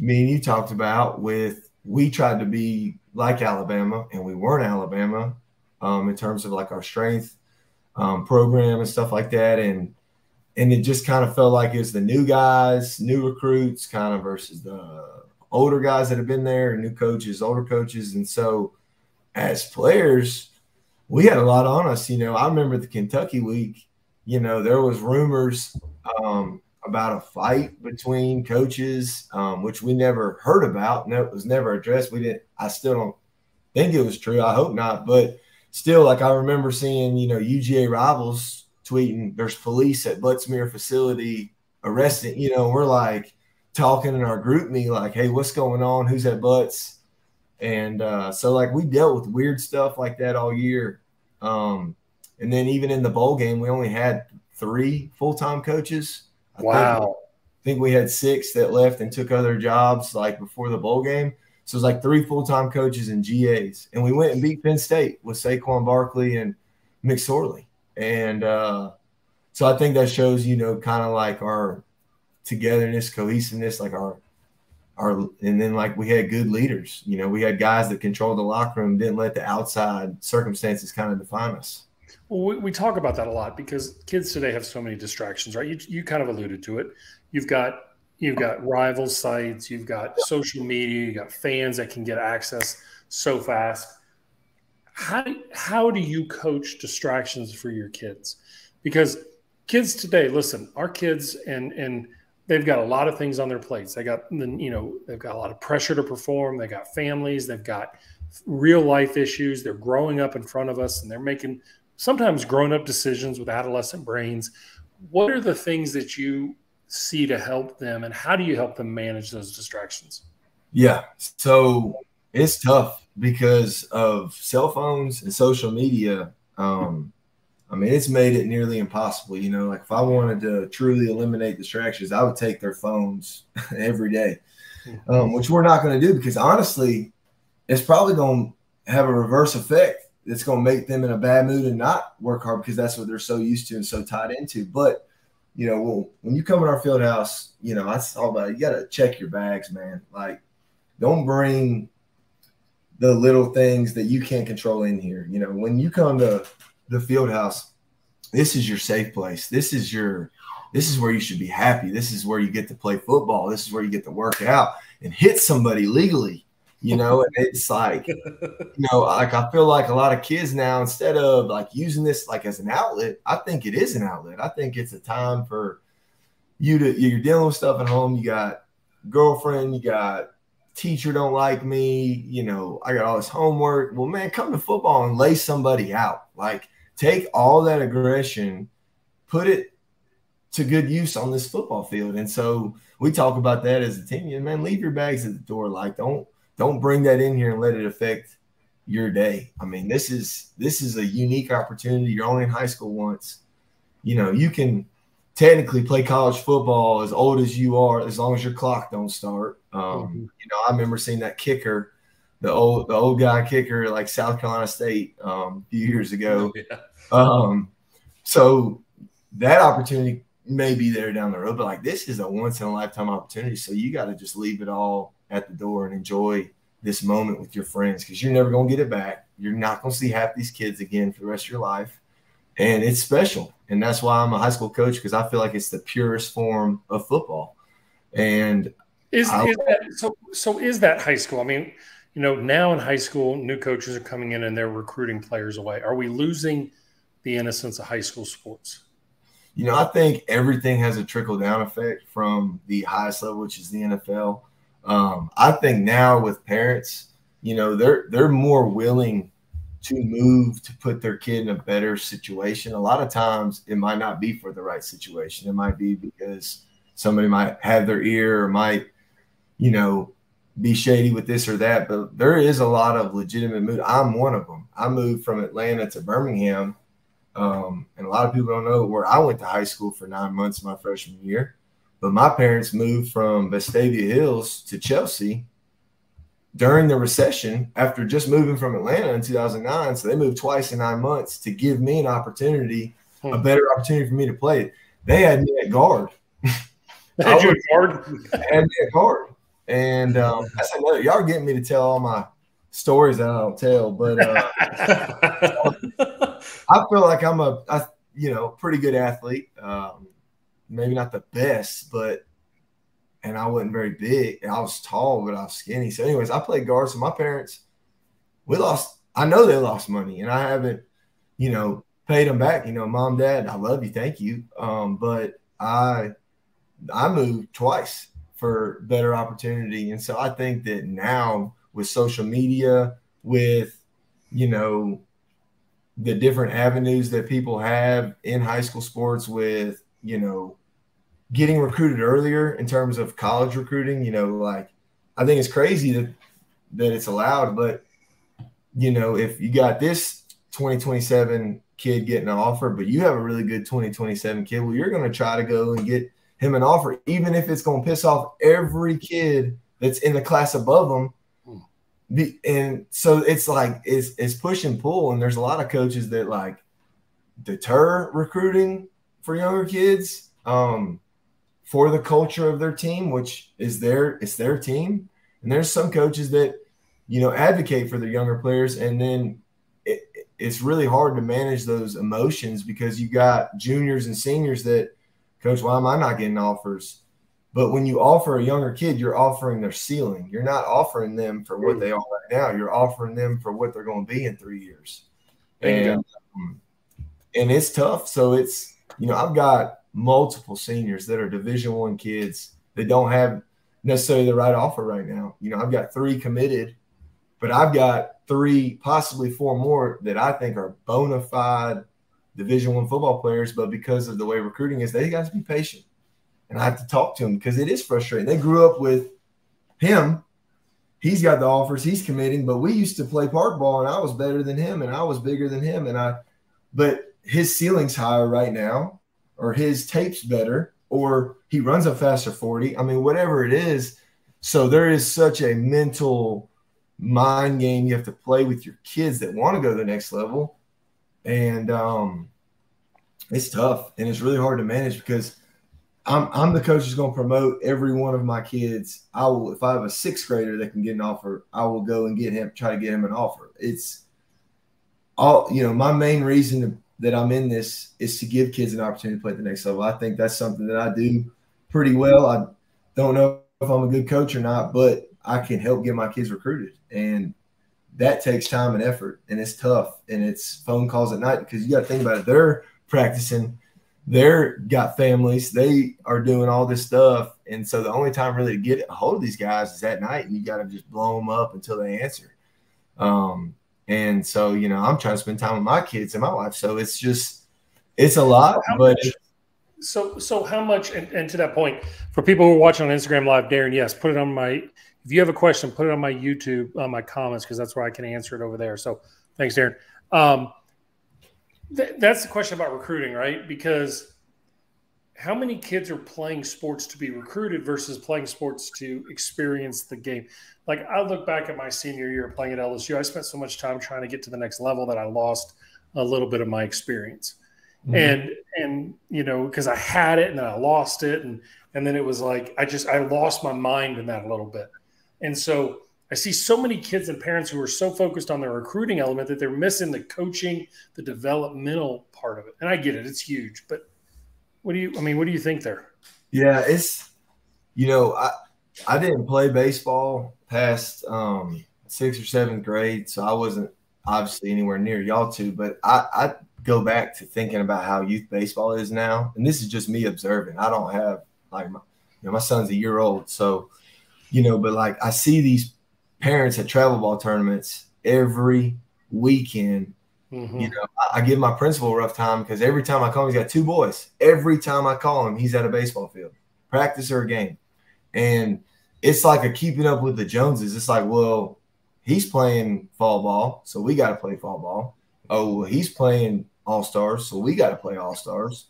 me and you talked about with we tried to be like Alabama and we weren't Alabama um, in terms of like our strength um, program and stuff like that. And and it just kind of felt like it's the new guys new recruits kind of versus the older guys that have been there new coaches older coaches and so as players we had a lot on us you know I remember the Kentucky week you know there was rumors um, about a fight between coaches, um, which we never heard about. No, it was never addressed. We didn't. I still don't think it was true. I hope not. But still, like I remember seeing, you know, UGA rivals tweeting, "There's police at Butts-Mehre facility arresting." You know, we're like talking in our GroupMe, like, "Hey, what's going on? Who's at Butts?" And uh, so, like, we dealt with weird stuff like that all year. Um, and then even in the bowl game, we only had three full time coaches. I wow. Think, I think we had six that left and took other jobs like before the bowl game. So it was like three full time coaches and GAs. And we went and beat Penn State with Saquon Barkley and McSorley. And uh, so I think that shows, you know, kind of like our togetherness, cohesiveness, like our our and then like we had good leaders. You know, we had guys that controlled the locker room, didn't let the outside circumstances kind of define us. Well, we, we, talk about that a lot because kids today have so many distractions, right? You, you kind of alluded to it. You've got you've got rival sites, you've got social media, you've got fans that can get access so fast. How how do you coach distractions for your kids? Because kids today, listen, our kids and and they've got a lot of things on their plates. They got you know they've got a lot of pressure to perform. They got families. They've got real life issues. They're growing up in front of us, and they're making sometimes grown up decisions with adolescent brains. What are the things that you see to help them, and how do you help them manage those distractions? Yeah, so it's tough because of cell phones and social media. Um, I mean, it's made it nearly impossible. You know, like if I wanted to truly eliminate distractions, I would take their phones every day, um, which we're not going to do because honestly, it's probably going to have a reverse effect it's going to make them in a bad mood and not work hard because that's what they're so used to and so tied into. But you know, when you come in our field house, you know, that's all about. It. You got to check your bags, man. Like, don't bring the little things that you can't control in here. You know, when you come to the field house, this is your safe place. This is your this is where you should be happy. This is where you get to play football. This is where you get to work out and hit somebody legally you know and it's like you know like i feel like a lot of kids now instead of like using this like as an outlet i think it is an outlet i think it's a time for you to you're dealing with stuff at home you got girlfriend you got teacher don't like me you know i got all this homework well man come to football and lay somebody out like take all that aggression put it to good use on this football field and so we talk about that as a team man leave your bags at the door like don't don't bring that in here and let it affect your day. I mean, this is this is a unique opportunity. You're only in high school once. You know, you can technically play college football as old as you are, as long as your clock don't start. Um, mm-hmm. You know, I remember seeing that kicker, the old the old guy kicker, like South Carolina State um, a few years ago. Yeah. Um, so that opportunity may be there down the road, but like this is a once in a lifetime opportunity. So you got to just leave it all at the door and enjoy this moment with your friends because you're never going to get it back. You're not going to see half these kids again for the rest of your life. And it's special. And that's why I'm a high school coach because I feel like it's the purest form of football. And is, is that, so, so is that high school? I mean, you know, now in high school, new coaches are coming in and they're recruiting players away. Are we losing the innocence of high school sports? You know, I think everything has a trickle down effect from the highest level, which is the NFL um, I think now with parents, you know, they're they're more willing to move to put their kid in a better situation. A lot of times it might not be for the right situation. It might be because somebody might have their ear or might, you know, be shady with this or that. But there is a lot of legitimate move. I'm one of them. I moved from Atlanta to Birmingham. Um, and a lot of people don't know where I went to high school for nine months my freshman year. But my parents moved from Vestavia Hills to Chelsea during the recession after just moving from Atlanta in 2009. So they moved twice in nine months to give me an opportunity, hmm. a better opportunity for me to play. They had me at guard. had you at guard? had me at guard. And um, that's another, y'all are getting me to tell all my stories that I don't tell, but uh, I feel like I'm a, I, you know, pretty good athlete. Um, maybe not the best, but and I wasn't very big. I was tall, but I was skinny. So, anyways, I played guard. So my parents, we lost. I know they lost money, and I haven't, you know, paid them back. You know, mom, dad, I love you, thank you. Um, but I, I moved twice for better opportunity, and so I think that now with social media, with you know, the different avenues that people have in high school sports, with you know getting recruited earlier in terms of college recruiting, you know, like I think it's crazy that that it's allowed, but you know, if you got this 2027 kid getting an offer, but you have a really good 2027 kid, well, you're going to try to go and get him an offer, even if it's going to piss off every kid that's in the class above them. And so it's like it's it's push and pull, and there's a lot of coaches that like deter recruiting for younger kids. Um, for the culture of their team, which is their it's their team. And there's some coaches that you know advocate for their younger players, and then it, it's really hard to manage those emotions because you got juniors and seniors that coach. Why am I not getting offers? But when you offer a younger kid, you're offering their ceiling. You're not offering them for what they are right now. You're offering them for what they're going to be in three years. And and it's tough. So it's you know I've got multiple seniors that are Division One kids that don't have necessarily the right offer right now. You know, I've got three committed, but I've got three, possibly four more that I think are bona fide Division One football players. But because of the way recruiting is, they got to be patient, and I have to talk to them because it is frustrating. They grew up with him. He's got the offers. He's committing, but we used to play park ball, and I was better than him, and I was bigger than him, and I. But his ceiling's higher right now or his tape's better or he runs a faster 40. I mean, whatever it is. So there is such a mental mind game you have to play with your kids that want to go to the next level. And um, it's tough and it's really hard to manage because I'm, I'm the coach who's going to promote every one of my kids. I will, if I have a sixth grader that can get an offer, I will go and get him, try to get him an offer. It's all, you know, my main reason to that I'm in this is to give kids an opportunity to play at the next level. I think that's something that I do pretty well. I don't know if I'm a good coach or not, but I can help get my kids recruited. And that takes time and effort and it's tough and it's phone calls at night because you got to think about it. They're practicing, they're got families, they are doing all this stuff. And so the only time really to get a hold of these guys is at night and you got to just blow them up until they answer. Um, and so, you know, I'm trying to spend time with my kids and my wife. So it's just, it's a lot, but. So, so how much, and, and, to that point, for people who are watching on Instagram Live, Darren, yes, put it on my, if you have a question, put it on my YouTube, on my comments, because that's where I can answer it over there. So thanks, Darren. Um, th- that's the question about recruiting, right? Because how many kids are playing sports to be recruited versus playing sports to experience the game? Like I look back at my senior year playing at LSU, I spent so much time trying to get to the next level that I lost a little bit of my experience. Mm-hmm. And and you know, because I had it and then I lost it and and then it was like I just I lost my mind in that a little bit. And so I see so many kids and parents who are so focused on the recruiting element that they're missing the coaching, the developmental part of it. And I get it, it's huge, but what do you? I mean, what do you think there? Yeah, it's you know I I didn't play baseball past um, sixth or seventh grade, so I wasn't obviously anywhere near y'all two. But I, I go back to thinking about how youth baseball is now, and this is just me observing. I don't have like my you know my son's a year old, so you know, but like I see these parents at travel ball tournaments every weekend Mm-hmm. You know, I, I, give my principal a rough time because every time I call him, he's got two boys. Every time I call him, he's at a baseball field, practice or a game. And it's like a keeping up with the Joneses. It's like, well, he's playing fall ball, so we got to play fall ball. Oh, well, he's playing all stars, so we got to play all stars.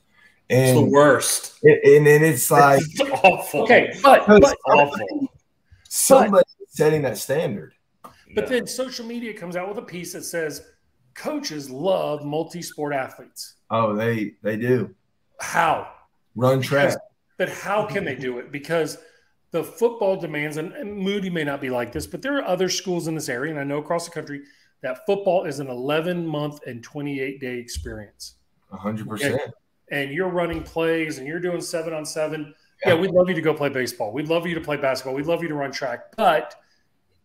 And it's the worst. And, and it's like it's awful. Okay, but, but awful. Somebody setting that standard. But then social media comes out with a piece that says coaches love multi-sport athletes. Oh, they they do. How? Run track. Because, but how can they do it? Because the football demands, and, and, Moody may not be like this, but there are other schools in this area, and I know across the country that football is an 11 month and 28 day experience. 100%. And you're running plays and you're doing seven on seven. Yeah. we'd love you to go play baseball. We'd love you to play basketball. We'd love you to run track. But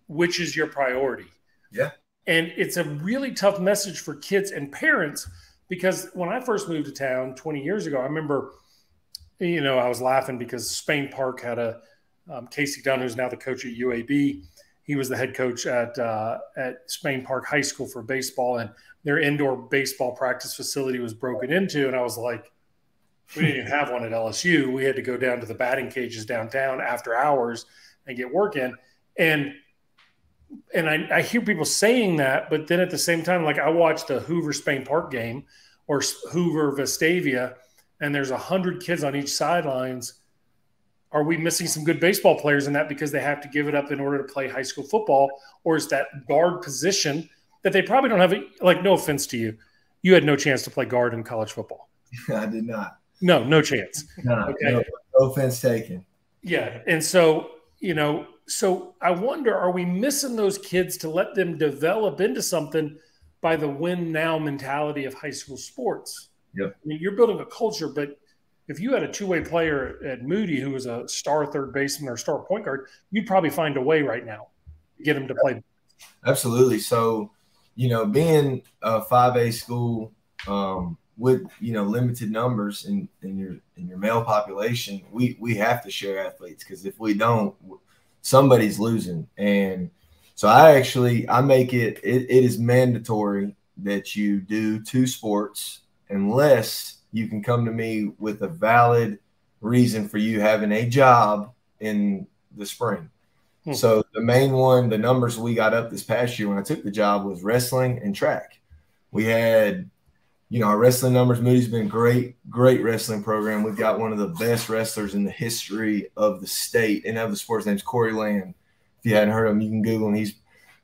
which is your priority? Yeah. And it's a really tough message for kids and parents because when I first moved to town 20 years ago, I remember, you know, I was laughing because Spain Park had a um, Casey Dunn, who's now the coach at UAB. He was the head coach at uh, at Spain Park High School for baseball, and their indoor baseball practice facility was broken into. And I was like, we didn't even have one at LSU. We had to go down to the batting cages downtown after hours and get work in. And and I, I hear people saying that, but then at the same time, like I watched a Hoover Spain Park game or Hoover Vestavia, and there's a hundred kids on each sidelines are we missing some good baseball players in that because they have to give it up in order to play high school football or is that guard position that they probably don't have like no offense to you you had no chance to play guard in college football i did not no no chance. No, okay. no, no offense taken. Yeah and so you know so i wonder are we missing those kids to let them develop into something by the win now mentality of high school sports? Yeah i mean you're building a culture but if you had a two way player at Moody who was a star third baseman or star point guard, you'd probably find a way right now to get him to play. Absolutely. So, you know, being a five A school um, with you know limited numbers in, in your in your male population, we we have to share athletes because if we don't, somebody's losing. And so I actually I make it, it it is mandatory that you do two sports unless you can come to me with a valid reason for you having a job in the spring. Hmm. So the main one, the numbers we got up this past year when I took the job was wrestling and track. We had, you know, our wrestling numbers. Moody's been great, great wrestling program. We've got one of the best wrestlers in the history of the state and of the sports. name's Cory Land. If you hadn't heard of him, you can Google him. He's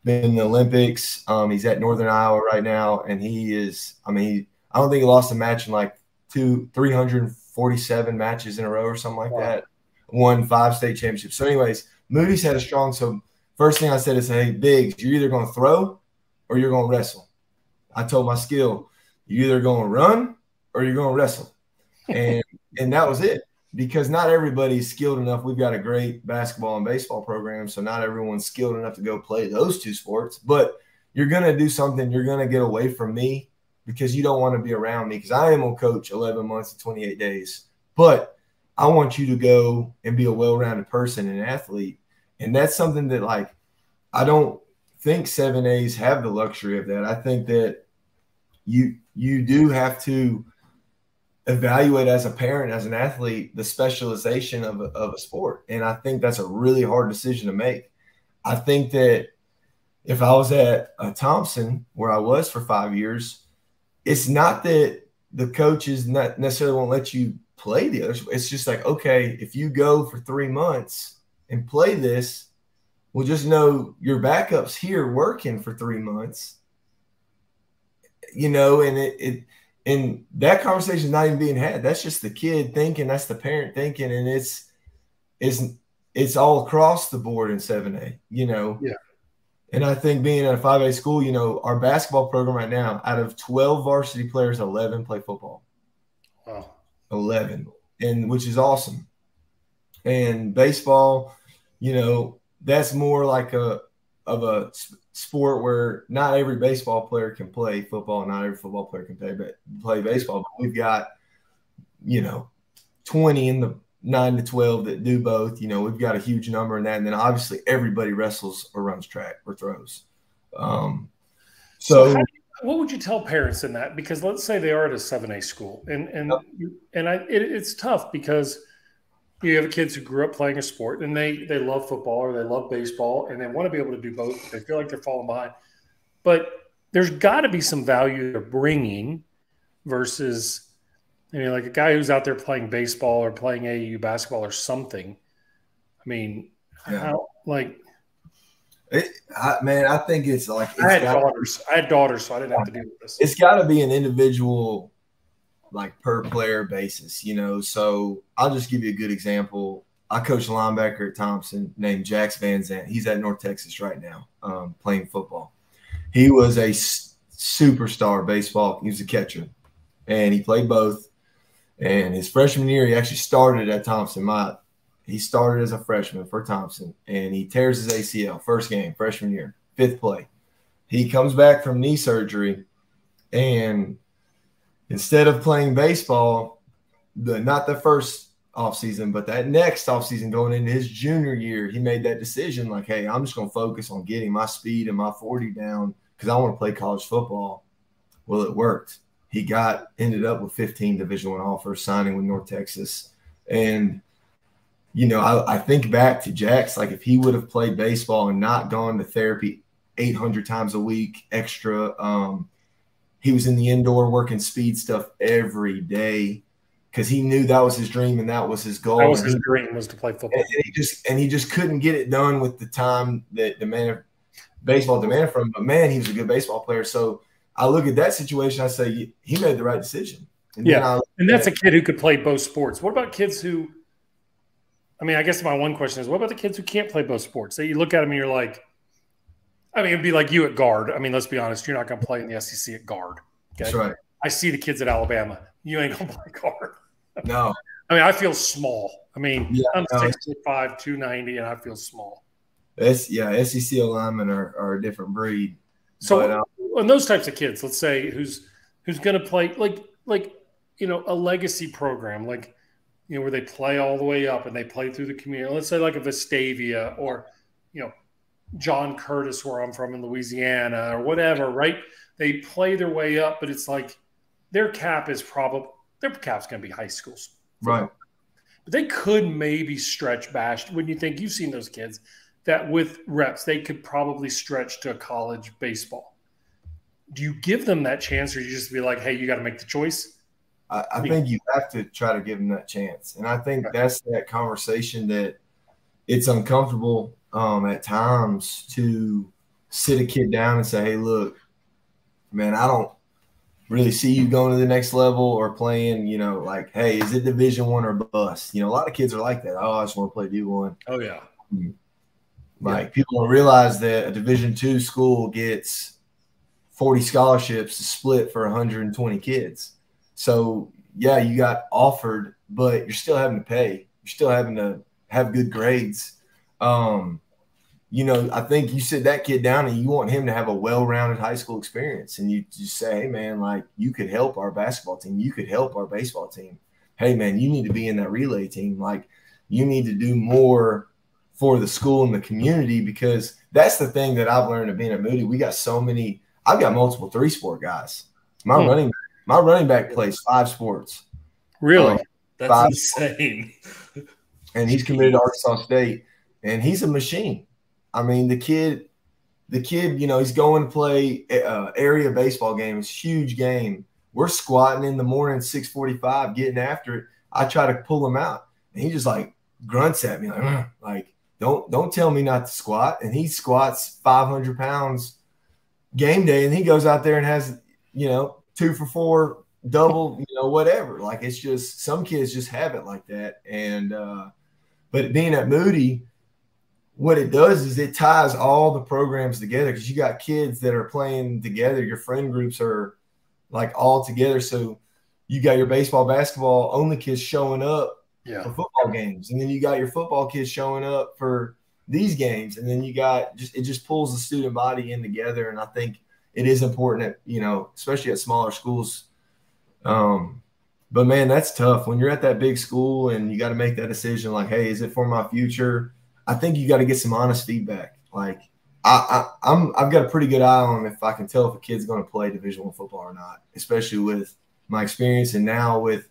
been in the Olympics. Um, he's at Northern Iowa right now, and he is. I mean, he, I don't think he lost a match in like two 347 matches in a row or something like wow. that. Won five state championships. So, anyways, Moody's had a strong. So, first thing I said is, "Hey, Biggs, you're either going to throw or you're going to wrestle." I told my skill, "You're either going to run or you're going to wrestle," and and that was it. Because not everybody's skilled enough. We've got a great basketball and baseball program, so not everyone's skilled enough to go play those two sports. But you're going to do something. You're going to get away from me because you don't want to be around me because I am a coach 11 months and 28 days. But I want you to go and be a well-rounded person and athlete. And that's something that like I don't think 7As have the luxury of that. I think that you you do have to evaluate as a parent, as an athlete, the specialization of a, of a sport. And I think that's a really hard decision to make. I think that if I was at Thompson, where I was for five years, it's not that the coaches not necessarily won't let you play the other. It's just like, okay, if you go for three months and play this, we'll just know your backup's here working for three months. You know, and it, it and that conversation is not even being had. That's just the kid thinking, that's the parent thinking, and it's it's it's all across the board in 7A, you know. Yeah. And I think being at a 5A school, you know, our basketball program right now, out of 12 varsity players, 11 play football. Wow. 11, and which is awesome. And baseball, you know, that's more like a of a sport where not every baseball player can play football, not every football player can play but play baseball. But we've got, you know, 20 in the nine to 12 that do both. You know, we've got a huge number in that. And then obviously everybody wrestles or runs track or throws. Um, so, so what would you tell parents in that? Because let's say they are at a 7A school and, and, yep. and I, it, it's tough because you have kids who grew up playing a sport and they, they love football or they love baseball and they want to be able to do both. They feel like they're falling behind, but there's got to be some value they're bringing versus I mean, like a guy who's out there playing baseball or playing AAU basketball or something. I mean, yeah. how, like, it, I, man, I think it's like it's I had daughters. I had daughters, so I didn't have to deal with this. It's got to be an individual, like per player basis, you know. So I'll just give you a good example. I coach a linebacker at Thompson named Jax Van Zant. He's at North Texas right now, um, playing football. He was a superstar baseball. He was a catcher, and he played both. And his freshman year, he actually started at Thompson. My he started as a freshman for Thompson, and he tears his ACL first game, freshman year, fifth play. He comes back from knee surgery, and instead of playing baseball, the not the first offseason, but that next offseason going into his junior year, he made that decision like, hey, I'm just going to focus on getting my speed and my 40 down because I want to play college football. Well, it worked. He got ended up with 15 Division One offers, signing with North Texas, and you know, I, I think back to Jax, like if he would have played baseball and not gone to therapy 800 times a week extra, um, he was in the indoor working speed stuff every day because he knew that was his dream and that was his goal. That was his dream was to play football. And, he just and he just couldn't get it done with the time that demanded baseball demanded from him. But man, he was a good baseball player. So I look at that situation, I say he made the right decision. And yeah, and that's a kid who could play both sports. What about kids who I mean, I guess my one question is, what about the kids who can't play both sports? That you look at them and you're like, I mean, it'd be like you at guard. I mean, let's be honest, you're not going to play in the SEC at guard. Okay? That's right. I see the kids at Alabama. You ain't going to play guard. No. I mean, I feel small. I mean, yeah, I'm no, 6'5", 290, and I feel small. S, yeah, SEC alignment are, are a different breed. So, but, uh, on those types of kids, let's say who's who's going to play like like you know a legacy program like you know, where they play all the way up and they play through the community. Let's say like a Vestavia or, you know, John Curtis, where I'm from in Louisiana or whatever, right? They play their way up, but it's like their cap is probably their cap's going to be high schools, right? But they could maybe stretch bash. When you think you've seen those kids that with reps they could probably stretch to a college baseball. Do you give them that chance, or you just be like, hey, you got to make the choice? I, I think you have to try to give them that chance. And I think that's that conversation that it's uncomfortable um, at times to sit a kid down and say, hey, look, man, I don't really see you going to the next level or playing, you know, like, hey, is it division one or bust? You know, a lot of kids are like that. Oh, I just want to play D1. Oh, yeah. Like yeah. people don't realize that a division two school gets 40 scholarships to split for 120 kids. So yeah, you got offered, but you're still having to pay. You're still having to have good grades. Um, you know, I think you sit that kid down and you want him to have a well-rounded high school experience, and you just say, "Hey, man, like you could help our basketball team. You could help our baseball team. Hey, man, you need to be in that relay team. Like you need to do more for the school and the community because that's the thing that I've learned of being at Moody. We got so many. I've got multiple three-sport guys. My hmm. running my running back plays five sports. Really? Um, That's five. insane. and he's committed to Arkansas State, and he's a machine. I mean, the kid, the kid, you know, he's going to play uh, area baseball game. It's huge game. We're squatting in the morning, six forty-five, getting after it. I try to pull him out, and he just like grunts at me, like, like don't don't tell me not to squat. And he squats five hundred pounds game day, and he goes out there and has you know two for four, double, you know, whatever. Like it's just some kids just have it like that. And uh, but being at Moody, what it does is it ties all the programs together because you got kids that are playing together. Your friend groups are like all together. So you got your baseball, basketball only kids showing up yeah. for football games, and then you got your football kids showing up for these games, and then you got just it just pulls the student body in together. And I think it is important at you know especially at smaller schools um but man that's tough when you're at that big school and you got to make that decision like hey is it for my future i think you got to get some honest feedback like I, I am I've got a pretty good eye on if I can tell if a kid's going to play Division One football or not, especially with my experience and now with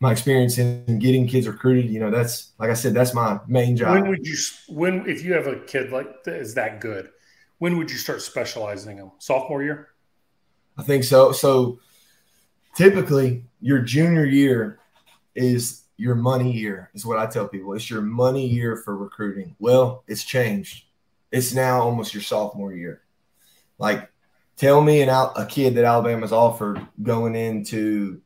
my experience in getting kids recruited. You know, that's like I said, that's my main job. When would you when if you have a kid like is that good? when would you start specializing them? Sophomore year? I think so. So typically, your junior year is your money year, is what I tell people. It's your money year for recruiting. Well, it's changed. It's now almost your sophomore year. Like, tell me an a kid that Alabama's offered going into,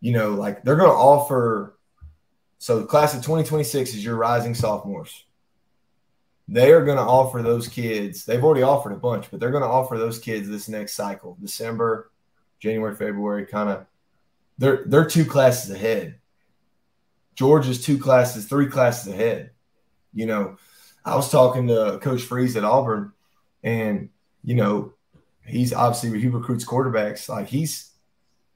you know, like they're going to offer. So, the class of 2026 is your rising sophomores. They are going to offer those kids, they've already offered a bunch, but they're going to offer those kids this next cycle, December, January, February, kind of. They're, they're two classes ahead. Georgia's two classes, three classes ahead. You know, I was talking to Coach Freeze at Auburn, and you know, he's obviously he recruits quarterbacks. Like he's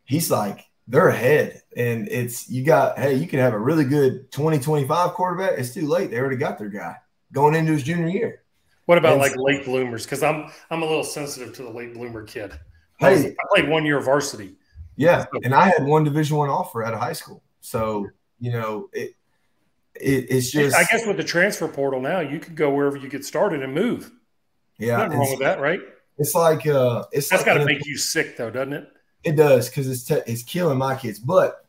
he's like they're ahead, and it's you got hey, you can have a really good 2025 quarterback. It's too late; they already got their guy going into his junior year. What about and like so, late bloomers? Because I'm I'm a little sensitive to the late bloomer kid. Hey, I, was, I played one year varsity. Yeah, and I had one Division one offer out of high school, so you know it it, it's just. I guess with the transfer portal now, you can go wherever you get started and move. Yeah, nothing wrong with that, right? It's like uh, it's that's like got to make you sick, though, doesn't it? It does because it's te- it's killing my kids. But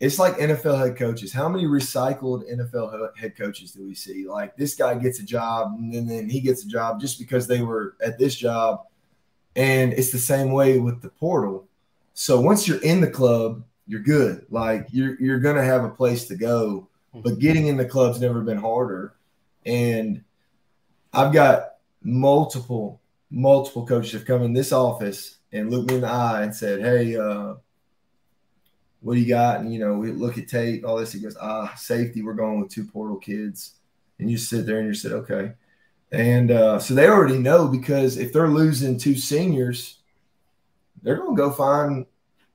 it's like NFL head coaches. How many recycled NFL head coaches do we see? Like this guy gets a job and then, then he gets a job just because they were at this job. And it's the same way with the portal. So once you're in the club, you're good. Like you're you're gonna have a place to go but getting in the club's never been harder. And I've got multiple, multiple coaches have come in this office and looked me in the eye and said, Hey, uh, what do you got? And you know, we look at tape, all this. He goes, Ah, safety, we're going with two portal kids. And you sit there and you said, Okay. And uh, so they already know because if they're losing two seniors, they're going to go find,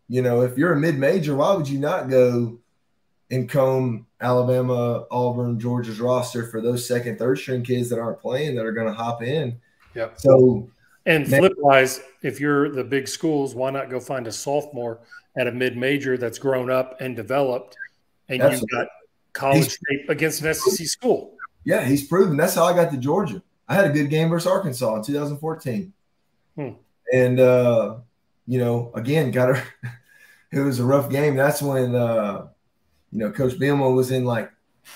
you know, if you're a mid major, why would you not go and comb Alabama, Auburn, Georgia's roster for those second, third string kids that aren't playing that are going to hop in. Yeah. So, and flip wise, if you're the big schools, why not go find a sophomore at a mid major that's grown up and developed, and absolutely. you've got college tape against an SEC school? Yeah, he's proven. That's how I got to Georgia. I had a good game versus Arkansas in 2014, hmm. and uh, you know, again, got her. it was a rough game. That's when. Uh, you know, Coach Bielema was in like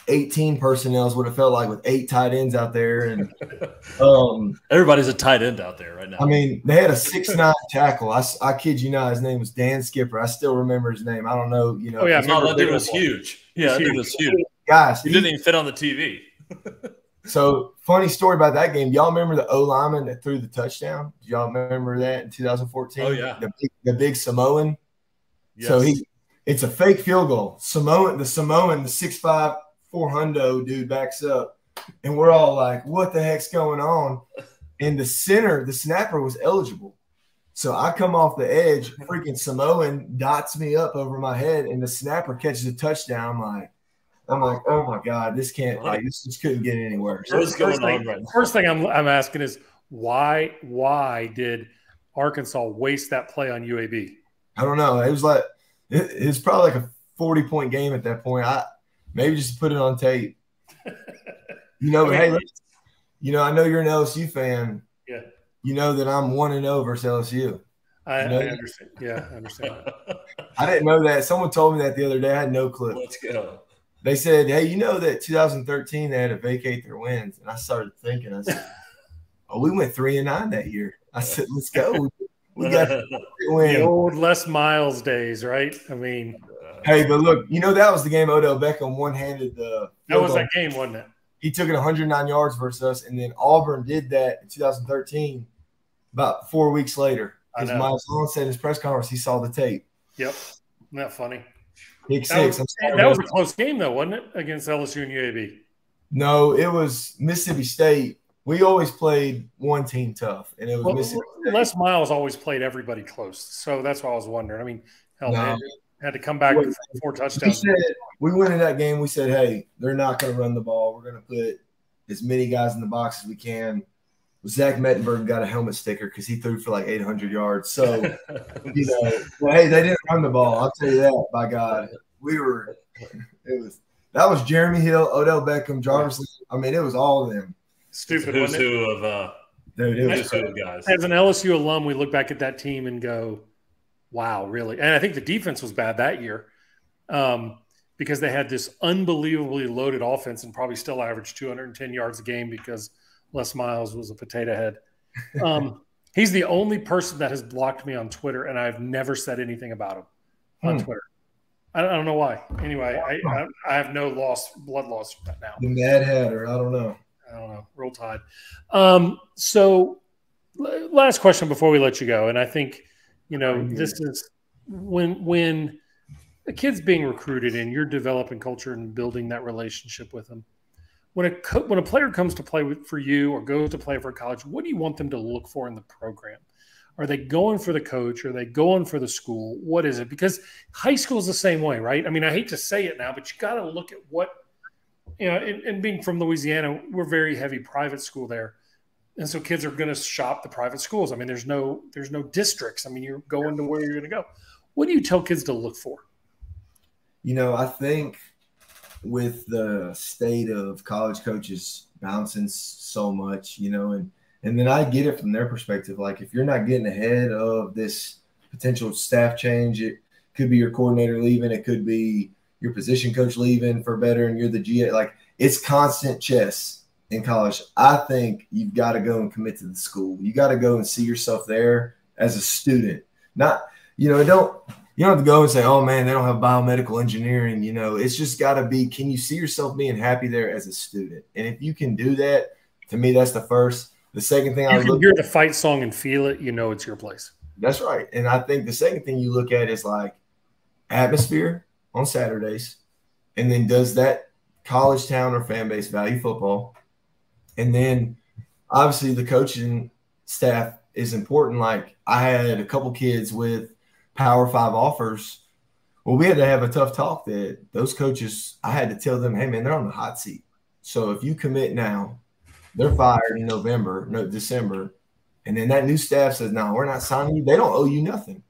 18 personnel is what it felt like with eight tight ends out there. And um, everybody's a tight end out there right now. I mean, they had a six nine tackle. I, I kid you not, his name was Dan Skipper. I still remember his name. I don't know, you know. Oh, yeah. No, that dude was huge. Yeah, that dude was huge. Guys, he, he didn't even fit on the TV. so, funny story about that game. Y'all remember the O lineman that threw the touchdown? Do y'all remember that in 2014? Oh, yeah. The big, the big Samoan. Yes. So he it's a fake field goal. Samoan, the Samoan, the 6'5, 400 dude backs up. And we're all like, what the heck's going on? And the center, the snapper was eligible. So I come off the edge, freaking Samoan dots me up over my head, and the snapper catches a touchdown. I'm like, I'm like, oh my God, this can't like this just couldn't get any worse. What's going first on thing, right First thing I'm I'm asking is why why did Arkansas waste that play on UAB? I don't know. It was like it, it's probably like a 40 point game at that point. I maybe just put it on tape. You know, but hey, you know, I know you're an LSU fan. Yeah. You know that I'm one and zero oh versus LSU. I, you know? I understand. Yeah, I understand. I didn't know that. Someone told me that the other day. I had no clue. Let's go. They said, "Hey, you know that 2013 they had to vacate their wins," and I started thinking, I said, "Oh, we went three and nine that year." I said, "Let's go." We got the old Les Miles days, right? I mean, hey, but look, you know that was the game Odell Beckham one-handed the. That was goal. that game, wasn't it? He took it 109 yards versus us, and then Auburn did that in 2013. About four weeks later, because Miles Long said in his press conference he saw the tape. Yep, Isn't that funny. Pick six. That, that was a close game, though, wasn't it, against LSU and UAB? No, it was Mississippi State we always played one team tough, and it was well. Les Miles always played everybody close, so that's why I was wondering. I mean, hell, no. man, had to come back with four touchdowns. We, said, we went in that game. We said, "Hey, they're not going to run the ball. We're going to put as many guys in the box as we can." Zach Mettenberger got a helmet sticker because he threw for like 800 yards. So, you know, well, hey, they didn't run the ball. I'll tell you that. By God, we were. It was that was Jeremy Hill, Odell Beckham, Jarvis. I mean, it was all of them. Stupid. Who's who of uh, Dude, as, guys. As an LSU alum, we look back at that team and go, Wow, really? And I think the defense was bad that year um, because they had this unbelievably loaded offense and probably still averaged 210 yards a game because Les Miles was a potato head. Um, he's the only person that has blocked me on Twitter, and I've never said anything about him on hmm. Twitter. I don't, know why. Anyway, I, I have no loss, blood loss now. The Mad Hatter. I don't know. I don't know. Roll Tide. Um, so, last question before we let you go, and I think you know this is when when a kid's being recruited and you're developing culture and building that relationship with them. When a co- when a player comes to play with, for you or goes to play for a college, what do you want them to look for in the program? Are they going for the coach? Are they going for the school? What is it? Because high school is the same way, right? I mean, I hate to say it now, but you got to look at what, you know, and, and, being from Louisiana, we're very heavy private school there. And so kids are going to shop the private schools. I mean, there's no, there's no districts. I mean, you're going to where you're going to go. What do you tell kids to look for? You know, I think with the state of college coaches bouncing so much, you know, and – and then I get it from their perspective. Like if you're not getting ahead of this potential staff change, it could be your coordinator leaving, it could be your position coach leaving for better, and you're the GA. Like it's constant chess in college. I think you've got to go and commit to the school. You got to go and see yourself there as a student. Not, you know, don't you don't have to go and say, oh man, they don't have biomedical engineering. You know, it's just got to be, can you see yourself being happy there as a student? And if you can do that, to me, that's the first. The second thing you I can hear the fight song and feel it, you know it's your place. That's right. And I think the second thing you look at is like atmosphere on Saturdays. And then does that college town or fan base value football? And then obviously the coaching staff is important. Like I had a couple kids with power five offers. Well, we had to have a tough talk that those coaches, I had to tell them, hey man, they're on the hot seat. So if you commit now, they're fired in November, no December, and then that new staff says, "No, we're not signing you." They don't owe you nothing,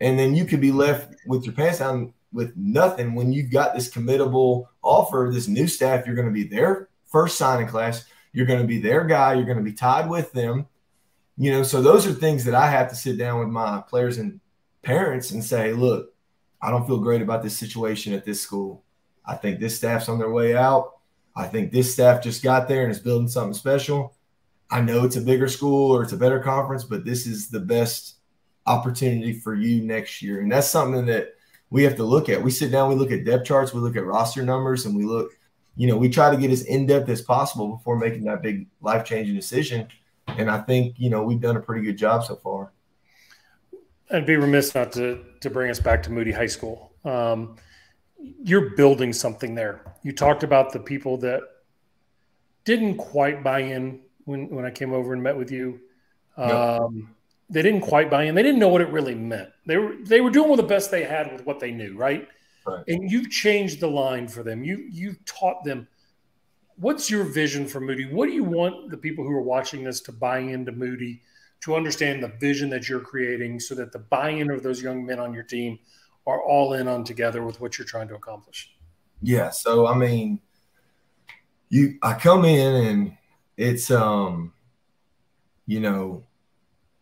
and then you could be left with your pants down with nothing when you've got this committable offer. This new staff, you're going to be their first signing class. You're going to be their guy. You're going to be tied with them. You know, so those are things that I have to sit down with my players and parents and say, "Look, I don't feel great about this situation at this school. I think this staff's on their way out." I think this staff just got there and is building something special. I know it's a bigger school or it's a better conference, but this is the best opportunity for you next year. And that's something that we have to look at. We sit down, we look at depth charts, we look at roster numbers, and we look, you know, we try to get as in depth as possible before making that big life changing decision. And I think, you know, we've done a pretty good job so far. I'd be remiss not to to bring us back to Moody High School. Um, you're building something there. You talked about the people that didn't quite buy in when when I came over and met with you. Um, They didn't quite buy in. They didn't know what it really meant. They were they were doing the best they had with what they knew, right? right. And you've changed the line for them. You you taught them. What's your vision for Moody? What do you want the people who are watching this to buy into Moody, to understand the vision that you're creating, so that the buy-in of those young men on your team are all in on together with what you're trying to accomplish? Yeah. So I mean, you I come in and it's um, you know,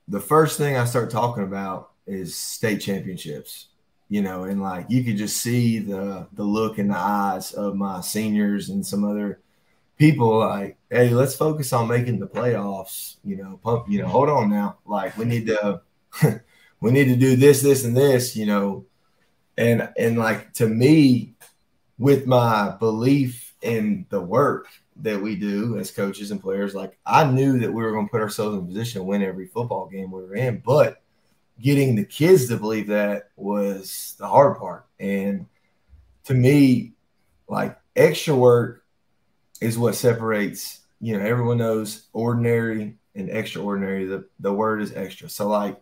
the first thing I start talking about is state championships. You know, and like you could just see the the look in the eyes of my seniors and some other people like, hey, let's focus on making the playoffs. You know, pump. You know, hold on now. Like we need to we need to do this, this, and this. You know, and and like to me with my belief in the work that we do as coaches and players like i knew that we were going to put ourselves in a position to win every football game we were in but getting the kids to believe that was the hard part. And to me like extra work is what separates you know everyone knows ordinary and extraordinary. The, the word is extra. So like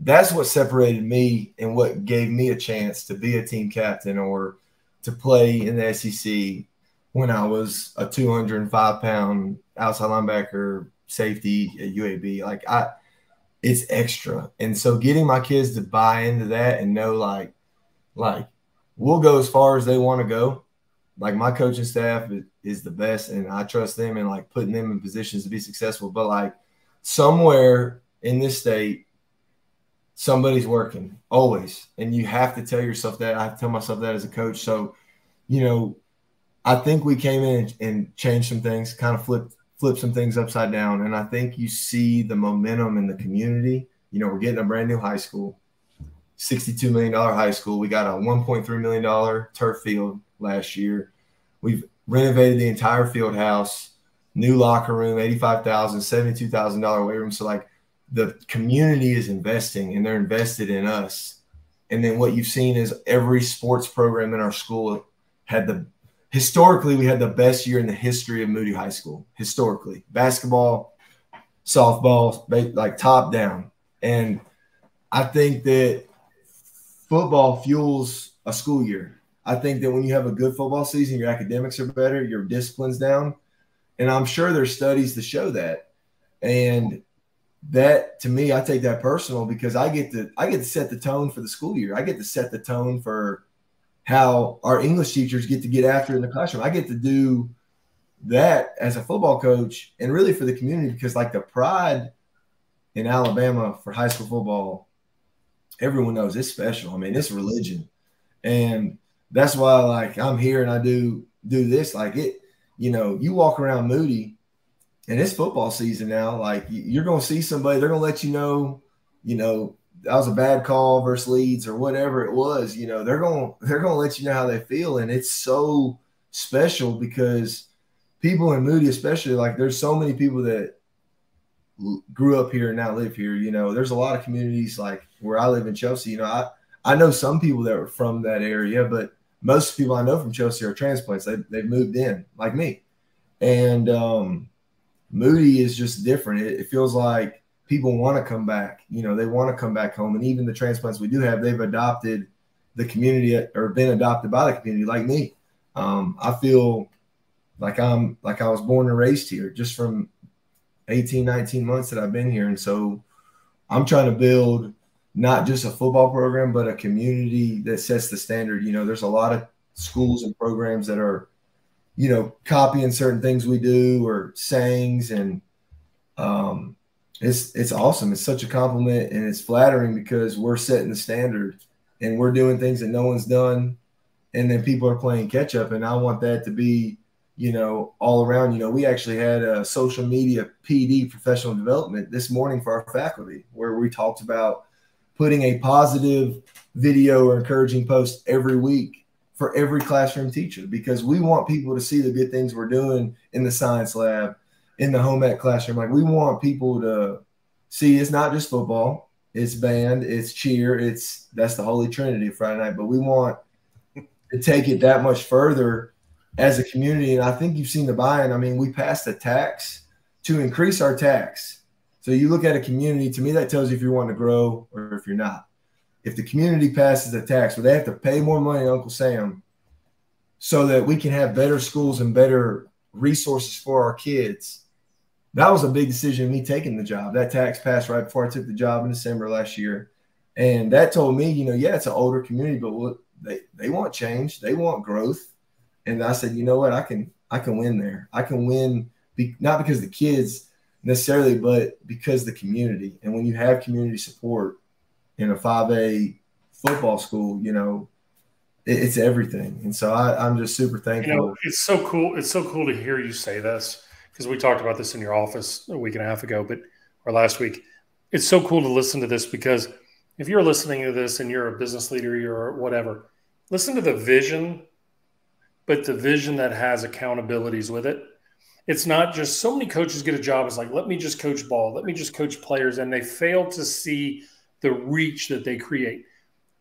that's what separated me and what gave me a chance to be a team captain or to play in the SEC when I was a 205 pound outside linebacker safety at UAB. Like I, it's extra. And so getting my kids to buy into that and know like, like we'll go as far as they want to go. Like my coaching staff is, is the best and I trust them and like putting them in positions to be successful. But like somewhere in this state, somebody's working always, and you have to tell yourself that. I tell myself that as a coach. So, you know, I think we came in and changed some things, kind of flipped flip some things upside down. And I think you see the momentum in the community. You know, we're getting a brand new high school, $62 million high school. We got a $1.3 million turf field last year. We've renovated the entire field house, new locker room, $85,000, $72,000 weight room. So, like, the community is investing and they're invested in us. And then what you've seen is every sports program in our school had the historically we had the best year in the history of Moody High School. Historically, basketball, softball, like top down, and I think that football fuels a school year. I think that when you have a good football season, your academics are better, your discipline's down, and I'm sure there's studies to show that. And that to me, I take that personal because I get to I get to set the tone for the school year. I get to set the tone for how our English teachers get to get after in the classroom. I get to do that as a football coach and really for the community because like the pride in Alabama for high school football, everyone knows it's special. I mean, it's religion. And that's why like I'm here and I do do this. Like it, you know, you walk around Moody and it's football season now. Like you're gonna see somebody, they're gonna let you know, you know, that was a bad call versus Leeds or whatever it was, you know, they're going they're going to let you know how they feel, and it's so special because people in Moody, especially, like there's so many people that grew up here and now live here. You know, there's a lot of communities like where I live in Chelsea. You know, I I know some people that are from that area, but most people I know from Chelsea are transplants. They they've moved in like me, and um, Moody is just different. It, it feels like people want to come back. You know, they want to come back home. And even the transplants we do have, they've adopted the community or been adopted by the community, like me. Um, I feel like I'm like I was born and raised here just from 18, 19 months that I've been here. And so I'm trying to build not just a football program, but a community that sets the standard. You know, there's a lot of schools and programs that are, you know, copying certain things we do or sayings and um, it's it's awesome. It's such a compliment and it's flattering because we're setting the standard and we're doing things that no one's done, and then people are playing catch up. And I want that to be, you know, all around. You know, we actually had a social media PD professional development this morning for our faculty where we talked about putting a positive video or encouraging post every week for every classroom teacher because we want people to see the good things we're doing in the science lab in the home ec classroom. Like we want people to see it's not just football, it's band, it's cheer, it's that's the holy trinity Friday night. But we want to take it that much further as a community. And I think you've seen the buy-in. I mean, we passed a tax to increase our tax. So you look at a community, to me, that tells you if you want to grow or if you're not. If the community passes a tax where they have to pay more money Uncle Sam so that we can have better schools and better resources for our kids, that was a big decision me taking the job. That tax passed right before I took the job in December last year. And that told me, you know, yeah, it's an older community, but what they, they want change, they want growth. And I said, you know what, I can I can win there. I can win be, not because the kids necessarily, but because the community. And when you have community support in a 5A football school, you know, it, it's everything. And so I, I'm just super thankful. You know, it's so cool. It's so cool to hear you say this because we talked about this in your office a week and a half ago, but or last week. It's so cool to listen to this because if you're listening to this and you're a business leader, you're whatever, listen to the vision, but the vision that has accountabilities with it. It's not just so many coaches get a job as like, let me just coach ball, let me just coach players, and they fail to see the reach that they create.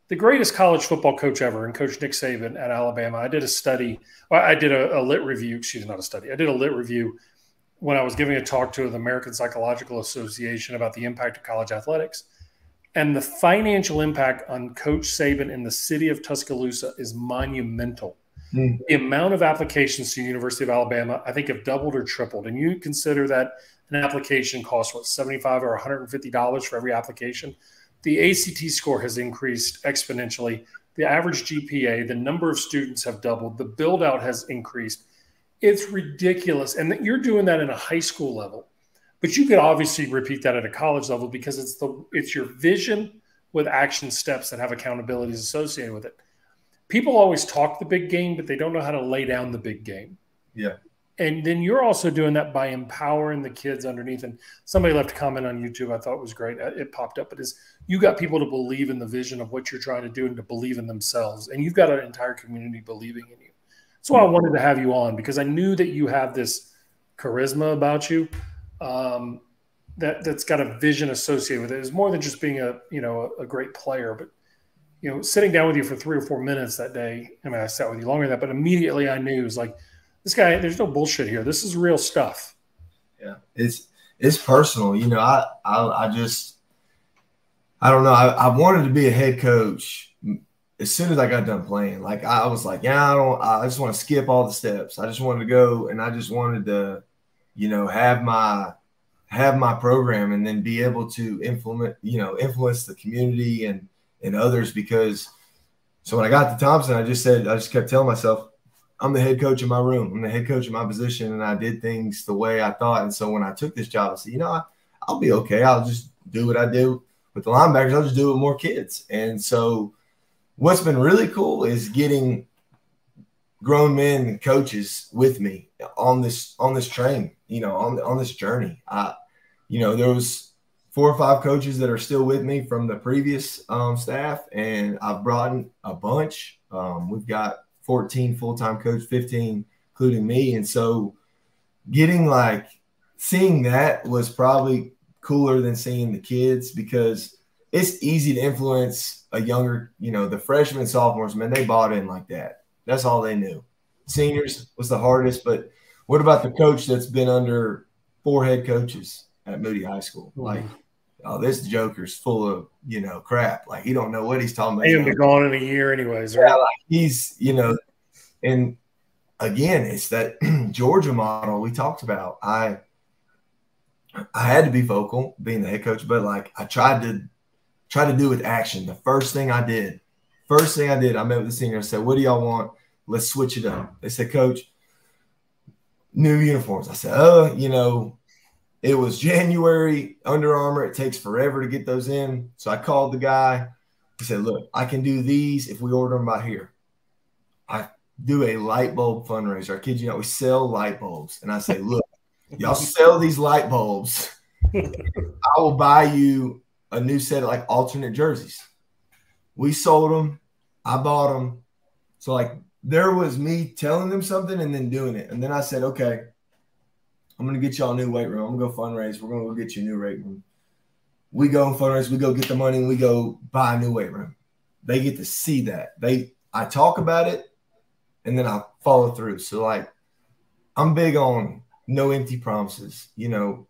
The greatest college football coach ever, and Coach Nick Saban at Alabama. I did a study, I did a, a lit review. Excuse me, not a study. I did a lit review when I was giving a talk to the American Psychological Association about the impact of college athletics. And the financial impact on Coach Saban in the city of Tuscaloosa is monumental. Mm. The amount of applications to University of Alabama, I think, have doubled or tripled. And you consider that an application costs what, 75 or $150 for every application. The ACT score has increased exponentially. The average GPA, the number of students have doubled. The build out has increased it's ridiculous. And you're doing that in a high school level. But you could obviously repeat that at a college level because it's the it's your vision with action steps that have accountabilities associated with it. People always talk the big game, but they don't know how to lay down the big game. Yeah. And then you're also doing that by empowering the kids underneath. And somebody left a comment on YouTube I thought was great. It popped up. But It is you got people to believe in the vision of what you're trying to do and to believe in themselves. And you've got an entire community believing in you. That's why I wanted to have you on because I knew that you have this charisma about you. Um, that that's got a vision associated with it. It's more than just being a you know a, a, great player, but you know sitting down with you for three or four minutes that day. I mean, I sat with you longer than that, but immediately I knew it was like this guy. There's no bullshit here. This is real stuff. Yeah, it's it's personal. You know, I I, I just I don't know. I, I wanted to be a head coach as soon as I got done playing. Like I was like, yeah, I don't. I just want to skip all the steps. I just wanted to go, and I just wanted to, you know, have my have my program and then be able to implement, you know, influence the community and and others because so when I got to Thompson, I just said I just kept telling myself, I'm the head coach in my room. I'm the head coach in my position, and I did things the way I thought. And so when I took this job, I said, you know, I, I'll be okay. I'll just do what I do with the linebackers. I'll just do it with more kids. And so what's been really cool is getting grown men and coaches with me on this on this train, you know, on on this journey. I you know, there was four or five coaches that are still with me from the previous um, staff, and I've brought in a bunch. Um, we've got 14 full time coaches, 15 including me, and so getting like seeing that was probably cooler than seeing the kids because it's easy to influence a younger, you know, the freshmen, sophomores, man, they bought in like that. That's all they knew. Seniors was the hardest, but what about the coach that's been under four head coaches? at Moody High School. Like, oh, this Joker's full of you know crap. Like he don't know what he's talking about. He'll be gone in a year, anyways. Right? Yeah, like he's you know, and again, it's that Georgia model we talked about. I I had to be vocal, being the head coach, but like I tried to try to do with action. The first thing I did, first thing I did, I met with the senior. I said, "What do y'all want? Let's switch it up." They said, "Coach." New uniforms. I said, "Oh, you know, it was January, Under Armour. It takes forever to get those in. So I called the guy. He said, Look, I can do these if we order them by here. I do a light bulb fundraiser. I kid you not, we sell light bulbs. And I say, Look, y'all sell these light bulbs. I will buy you a new set of like alternate jerseys. We sold them. I bought them. So, like, there was me telling them something and then doing it. And then I said, Okay, I'm gonna get y'all a new weight room. I'm gonna go fundraise. We're gonna go get you a new weight room. We go and fundraise. We go get the money. We go buy a new weight room. They get to see that. They I talk about it, and then I follow through. So like, I'm big on no empty promises. You know,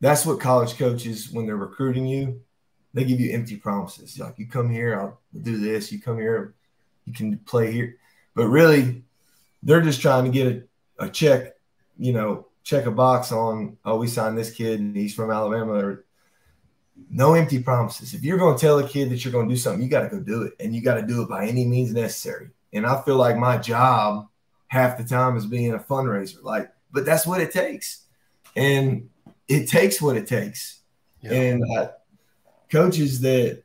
that's what college coaches when they're recruiting you, they give you empty promises. Like you come here, I'll do this. You come here, you can play here. But really, they're just trying to get a, a check, you know, check a box on, oh, we signed this kid and he's from Alabama. Or, no empty promises. If you're going to tell a kid that you're going to do something, you got to go do it, and you got to do it by any means necessary. And I feel like my job half the time is being a fundraiser. Like, but that's what it takes, and it takes what it takes. Yeah. And uh, coaches that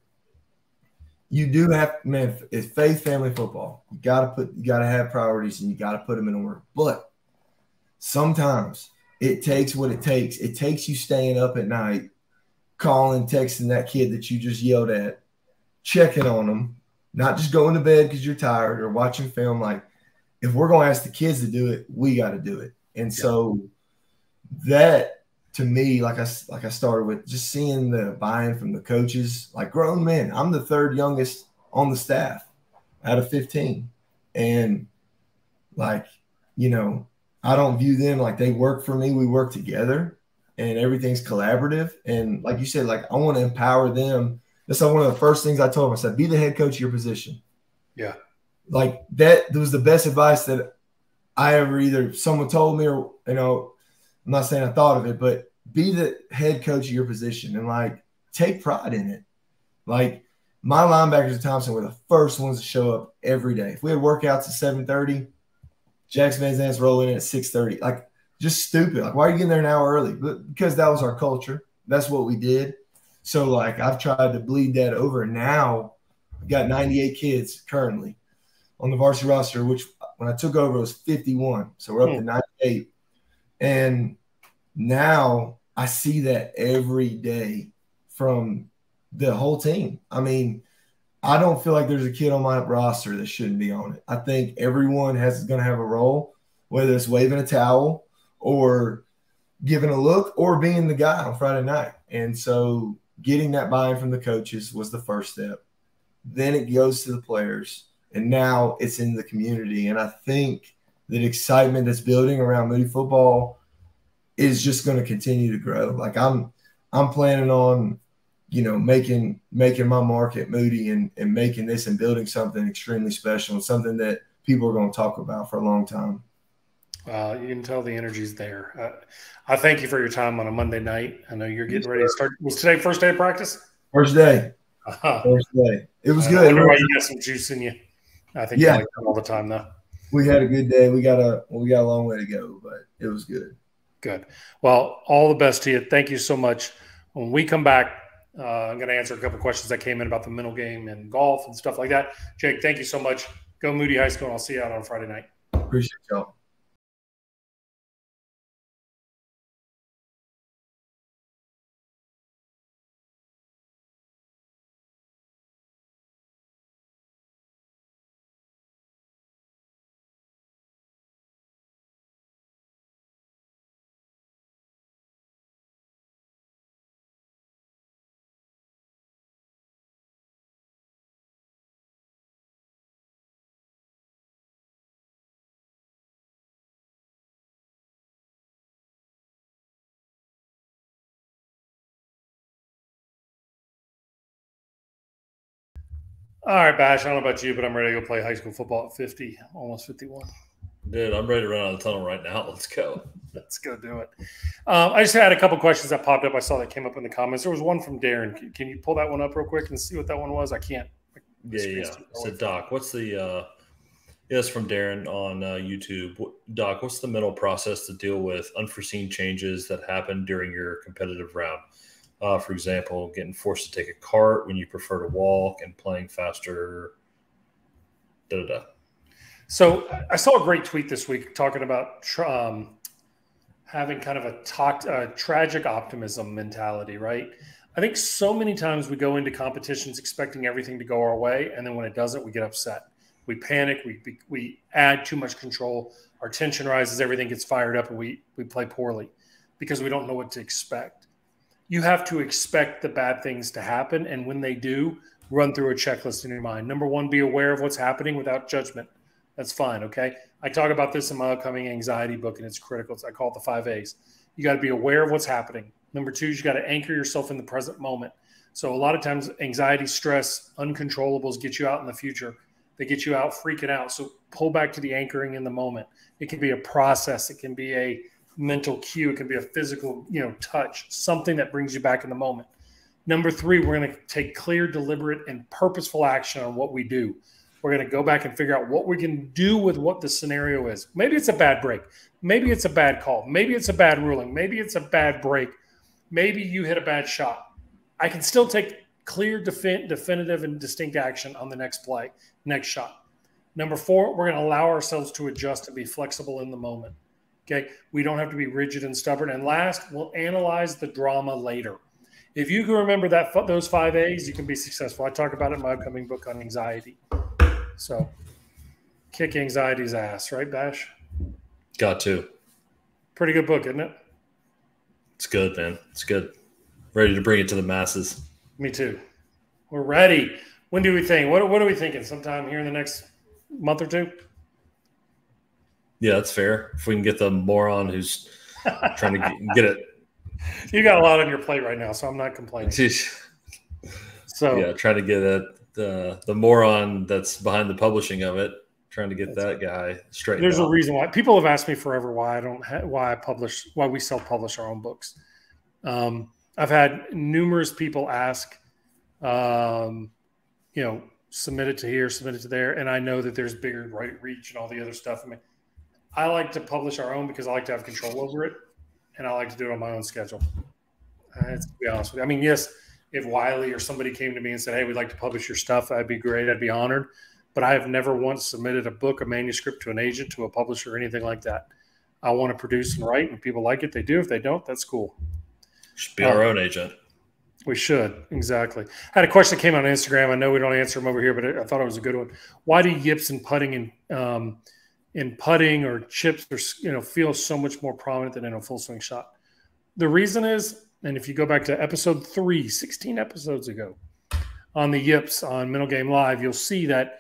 you do have, man, it's faith, family, football. You got to put, you got to have priorities, and you got to put them in order. But sometimes it takes what it takes. It takes you staying up at night, calling, texting that kid that you just yelled at, checking on them, not just going to bed because you're tired or watching film. Like, if we're going to ask the kids to do it, we got to do it. And yeah. so that to me, like I like I started with, just seeing the buy-in from the coaches, like grown men. I'm the third youngest on the staff out of 15, and like you know, I don't view them like they work for me. We work together and everything's collaborative. And like you said, like I want to empower them. That's like one of the first things I told them. I said, be the head coach of your position. Yeah. Like that, that was the best advice that I ever either someone told me or, you know, I'm not saying I thought of it, but be the head coach of your position and like take pride in it. Like my linebackers at Thompson were the first ones to show up every day. If we had workouts at 730, Jackson Van Zant's rolling in at 6:30. Like just stupid. Like, why are you getting there an hour early? But because that was our culture. That's what we did. So like I've tried to bleed that over. Now I've got 98 kids currently on the varsity roster, which when I took over it was 51. So we're up to hmm. 98. And now I see that every day from the whole team. I mean, I don't feel like there's a kid on my roster that shouldn't be on it. I think everyone has going to have a role, whether it's waving a towel or giving a look or being the guy on Friday night. And so getting that buy-in from the coaches was the first step. Then it goes to the players, and now it's in the community. And I think that excitement that's building around Moody football is just going to continue to grow. Like I'm, I'm planning on, you know, making making my mark at Moody and and making this and building something extremely special and something that people are going to talk about for a long time. Uh, you can tell the energy's there. Uh, I thank you for your time on a Monday night. I know you're getting ready to start. Was today first day of practice? First day. Uh-huh. First day. It was I good. wonder why you got some juice in you. I think yeah. like all the time though. We had a good day. We got a we got a long way to go, but it was good. Good. Well, all the best to you. Thank you so much. When we come back, uh, I'm going to answer a couple questions that came in about the mental game and golf and stuff like that. Jake, thank you so much. Go Moody High School, and I'll see you out on Friday night. Appreciate y'all. All right, Bash. I don't know about you, but I'm ready to go play high school football at 50, almost 51. Dude, I'm ready to run out of the tunnel right now. Let's go. Let's go do it. Um, I just had a couple questions that popped up. I saw that came up in the comments. There was one from Darren. Can, can you pull that one up real quick and see what that one was? I can't. Yeah, yeah. So, Doc, what's the? uh Yes, from Darren on uh, YouTube. Doc, what's the mental process to deal with unforeseen changes that happen during your competitive round? Uh, for example, getting forced to take a cart when you prefer to walk and playing faster. Da da da. So I saw a great tweet this week talking about um, having kind of a tragic optimism mentality, right? I think so many times we go into competitions expecting everything to go our way, and then when it doesn't, we get upset. We panic. We we add too much control. Our tension rises. Everything gets fired up, and we we play poorly because we don't know what to expect you have to expect the bad things to happen. And when they do, run through a checklist in your mind. Number one, be aware of what's happening without judgment. That's fine. Okay. I talk about this in my upcoming anxiety book, and it's critical. I call it the five A's. You got to be aware of what's happening. Number two, you got to anchor yourself in the present moment. So a lot of times, anxiety, stress, uncontrollables get you out in the future. They get you out freaking out. So pull back to the anchoring in the moment. It can be a process. It can be a mental cue. It can be a physical, you know, touch, something that brings you back in the moment. Number three, we're going to take clear, deliberate, and purposeful action on what we do. We're going to go back and figure out what we can do with what the scenario is. Maybe it's a bad break. Maybe it's a bad call. Maybe it's a bad ruling. Maybe it's a bad break. Maybe you hit a bad shot. I can still take clear, definitive, and distinct action on the next play, next shot. Number four, we're going to allow ourselves to adjust and be flexible in the moment. Okay. We don't have to be rigid and stubborn. And last, we'll analyze the drama later. If you can remember that those five A's, you can be successful. I talk about it in my upcoming book on anxiety. So kick anxiety's ass, right, Bash? Got to. Pretty good book, isn't it? It's good, man. It's good. Ready to bring it to the masses. Me too. We're ready. When do we think? What, what are we thinking? Sometime here in the next month or two? Yeah, that's fair. If we can get the moron who's trying to get, it. You got a lot on your plate right now, so I'm not complaining. so yeah, trying to get it the the moron that's behind the publishing of it, trying to get that guy straight. There's out. a reason why people have asked me forever why I don't ha- why I publish why we self publish our own books. Um, I've had numerous people ask, um, you know, submit it to here, submit it to there, and I know that there's bigger right reach and all the other stuff. I mean, I like to publish our own because I like to have control over it, and I like to do it on my own schedule. Uh, to be honest with you, I mean, yes, if Wiley or somebody came to me and said, "Hey, we'd like to publish your stuff," I'd be great. I'd be honored. But I have never once submitted a book, a manuscript to an agent, to a publisher, or anything like that. I want to produce and write, and people like it, they do. If they don't, that's cool. Should be our um, own agent. We should exactly. I had a question that came on Instagram. I know we don't answer them over here, but I thought it was a good one. Why do yips and putting and um, in putting or chips or you know feel so much more prominent than in a full swing shot? The reason is, and if you go back to episode three, 16 episodes ago, on the yips on Mental Game Live, you'll see that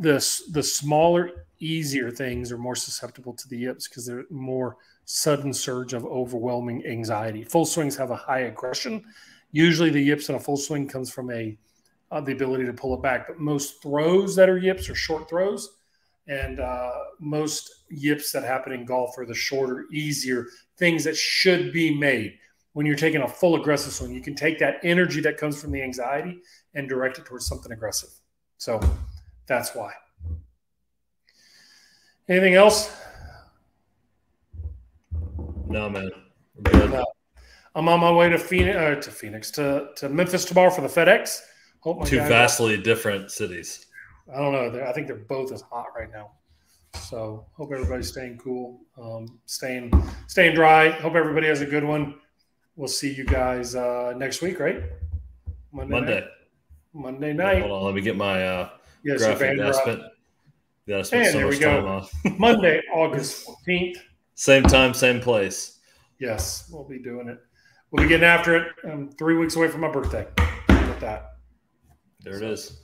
the the smaller, easier things are more susceptible to the yips because they're more sudden surge of overwhelming anxiety. Full swings have a high aggression. Usually, the yips in a full swing comes from a uh, the ability to pull it back. But most throws that are yips are short throws, and uh, most yips that happen in golf are the shorter, easier things that should be made. When you're taking a full aggressive swing, you can take that energy that comes from the anxiety and direct it towards something aggressive. So that's why. Anything else? No, man. Uh, I'm on my way to Phoenix, uh, to Phoenix, to, to Memphis tomorrow for the FedEx. Hope Two vastly different cities. I don't know. I think they're both as hot right now. So hope everybody's staying cool, um, staying staying dry. Hope everybody has a good one. We'll see you guys uh, next week, right? Monday. Monday night. Monday night. Hold on, let me get my uh, yes, graphic. Spent, yeah, I spent and so there we go. Monday, August 14th. Same time, same place. Yes, we'll be doing it. We'll be getting after it. I'm three weeks away from my birthday. With that. There so. it is.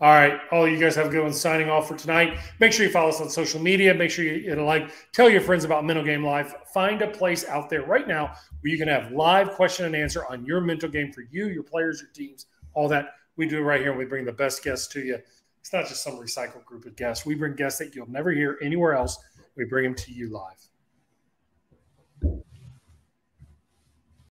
All right. All you guys have a good one signing off for tonight. Make sure you follow us on social media. Make sure you hit a like. Tell your friends about Mental Game Live. Find a place out there right now where you can have live question and answer on your mental game for you, your players, your teams, all that. We do right here and we bring the best guests to you. It's not just some recycled group of guests. We bring guests that you'll never hear anywhere else. We bring them to you live.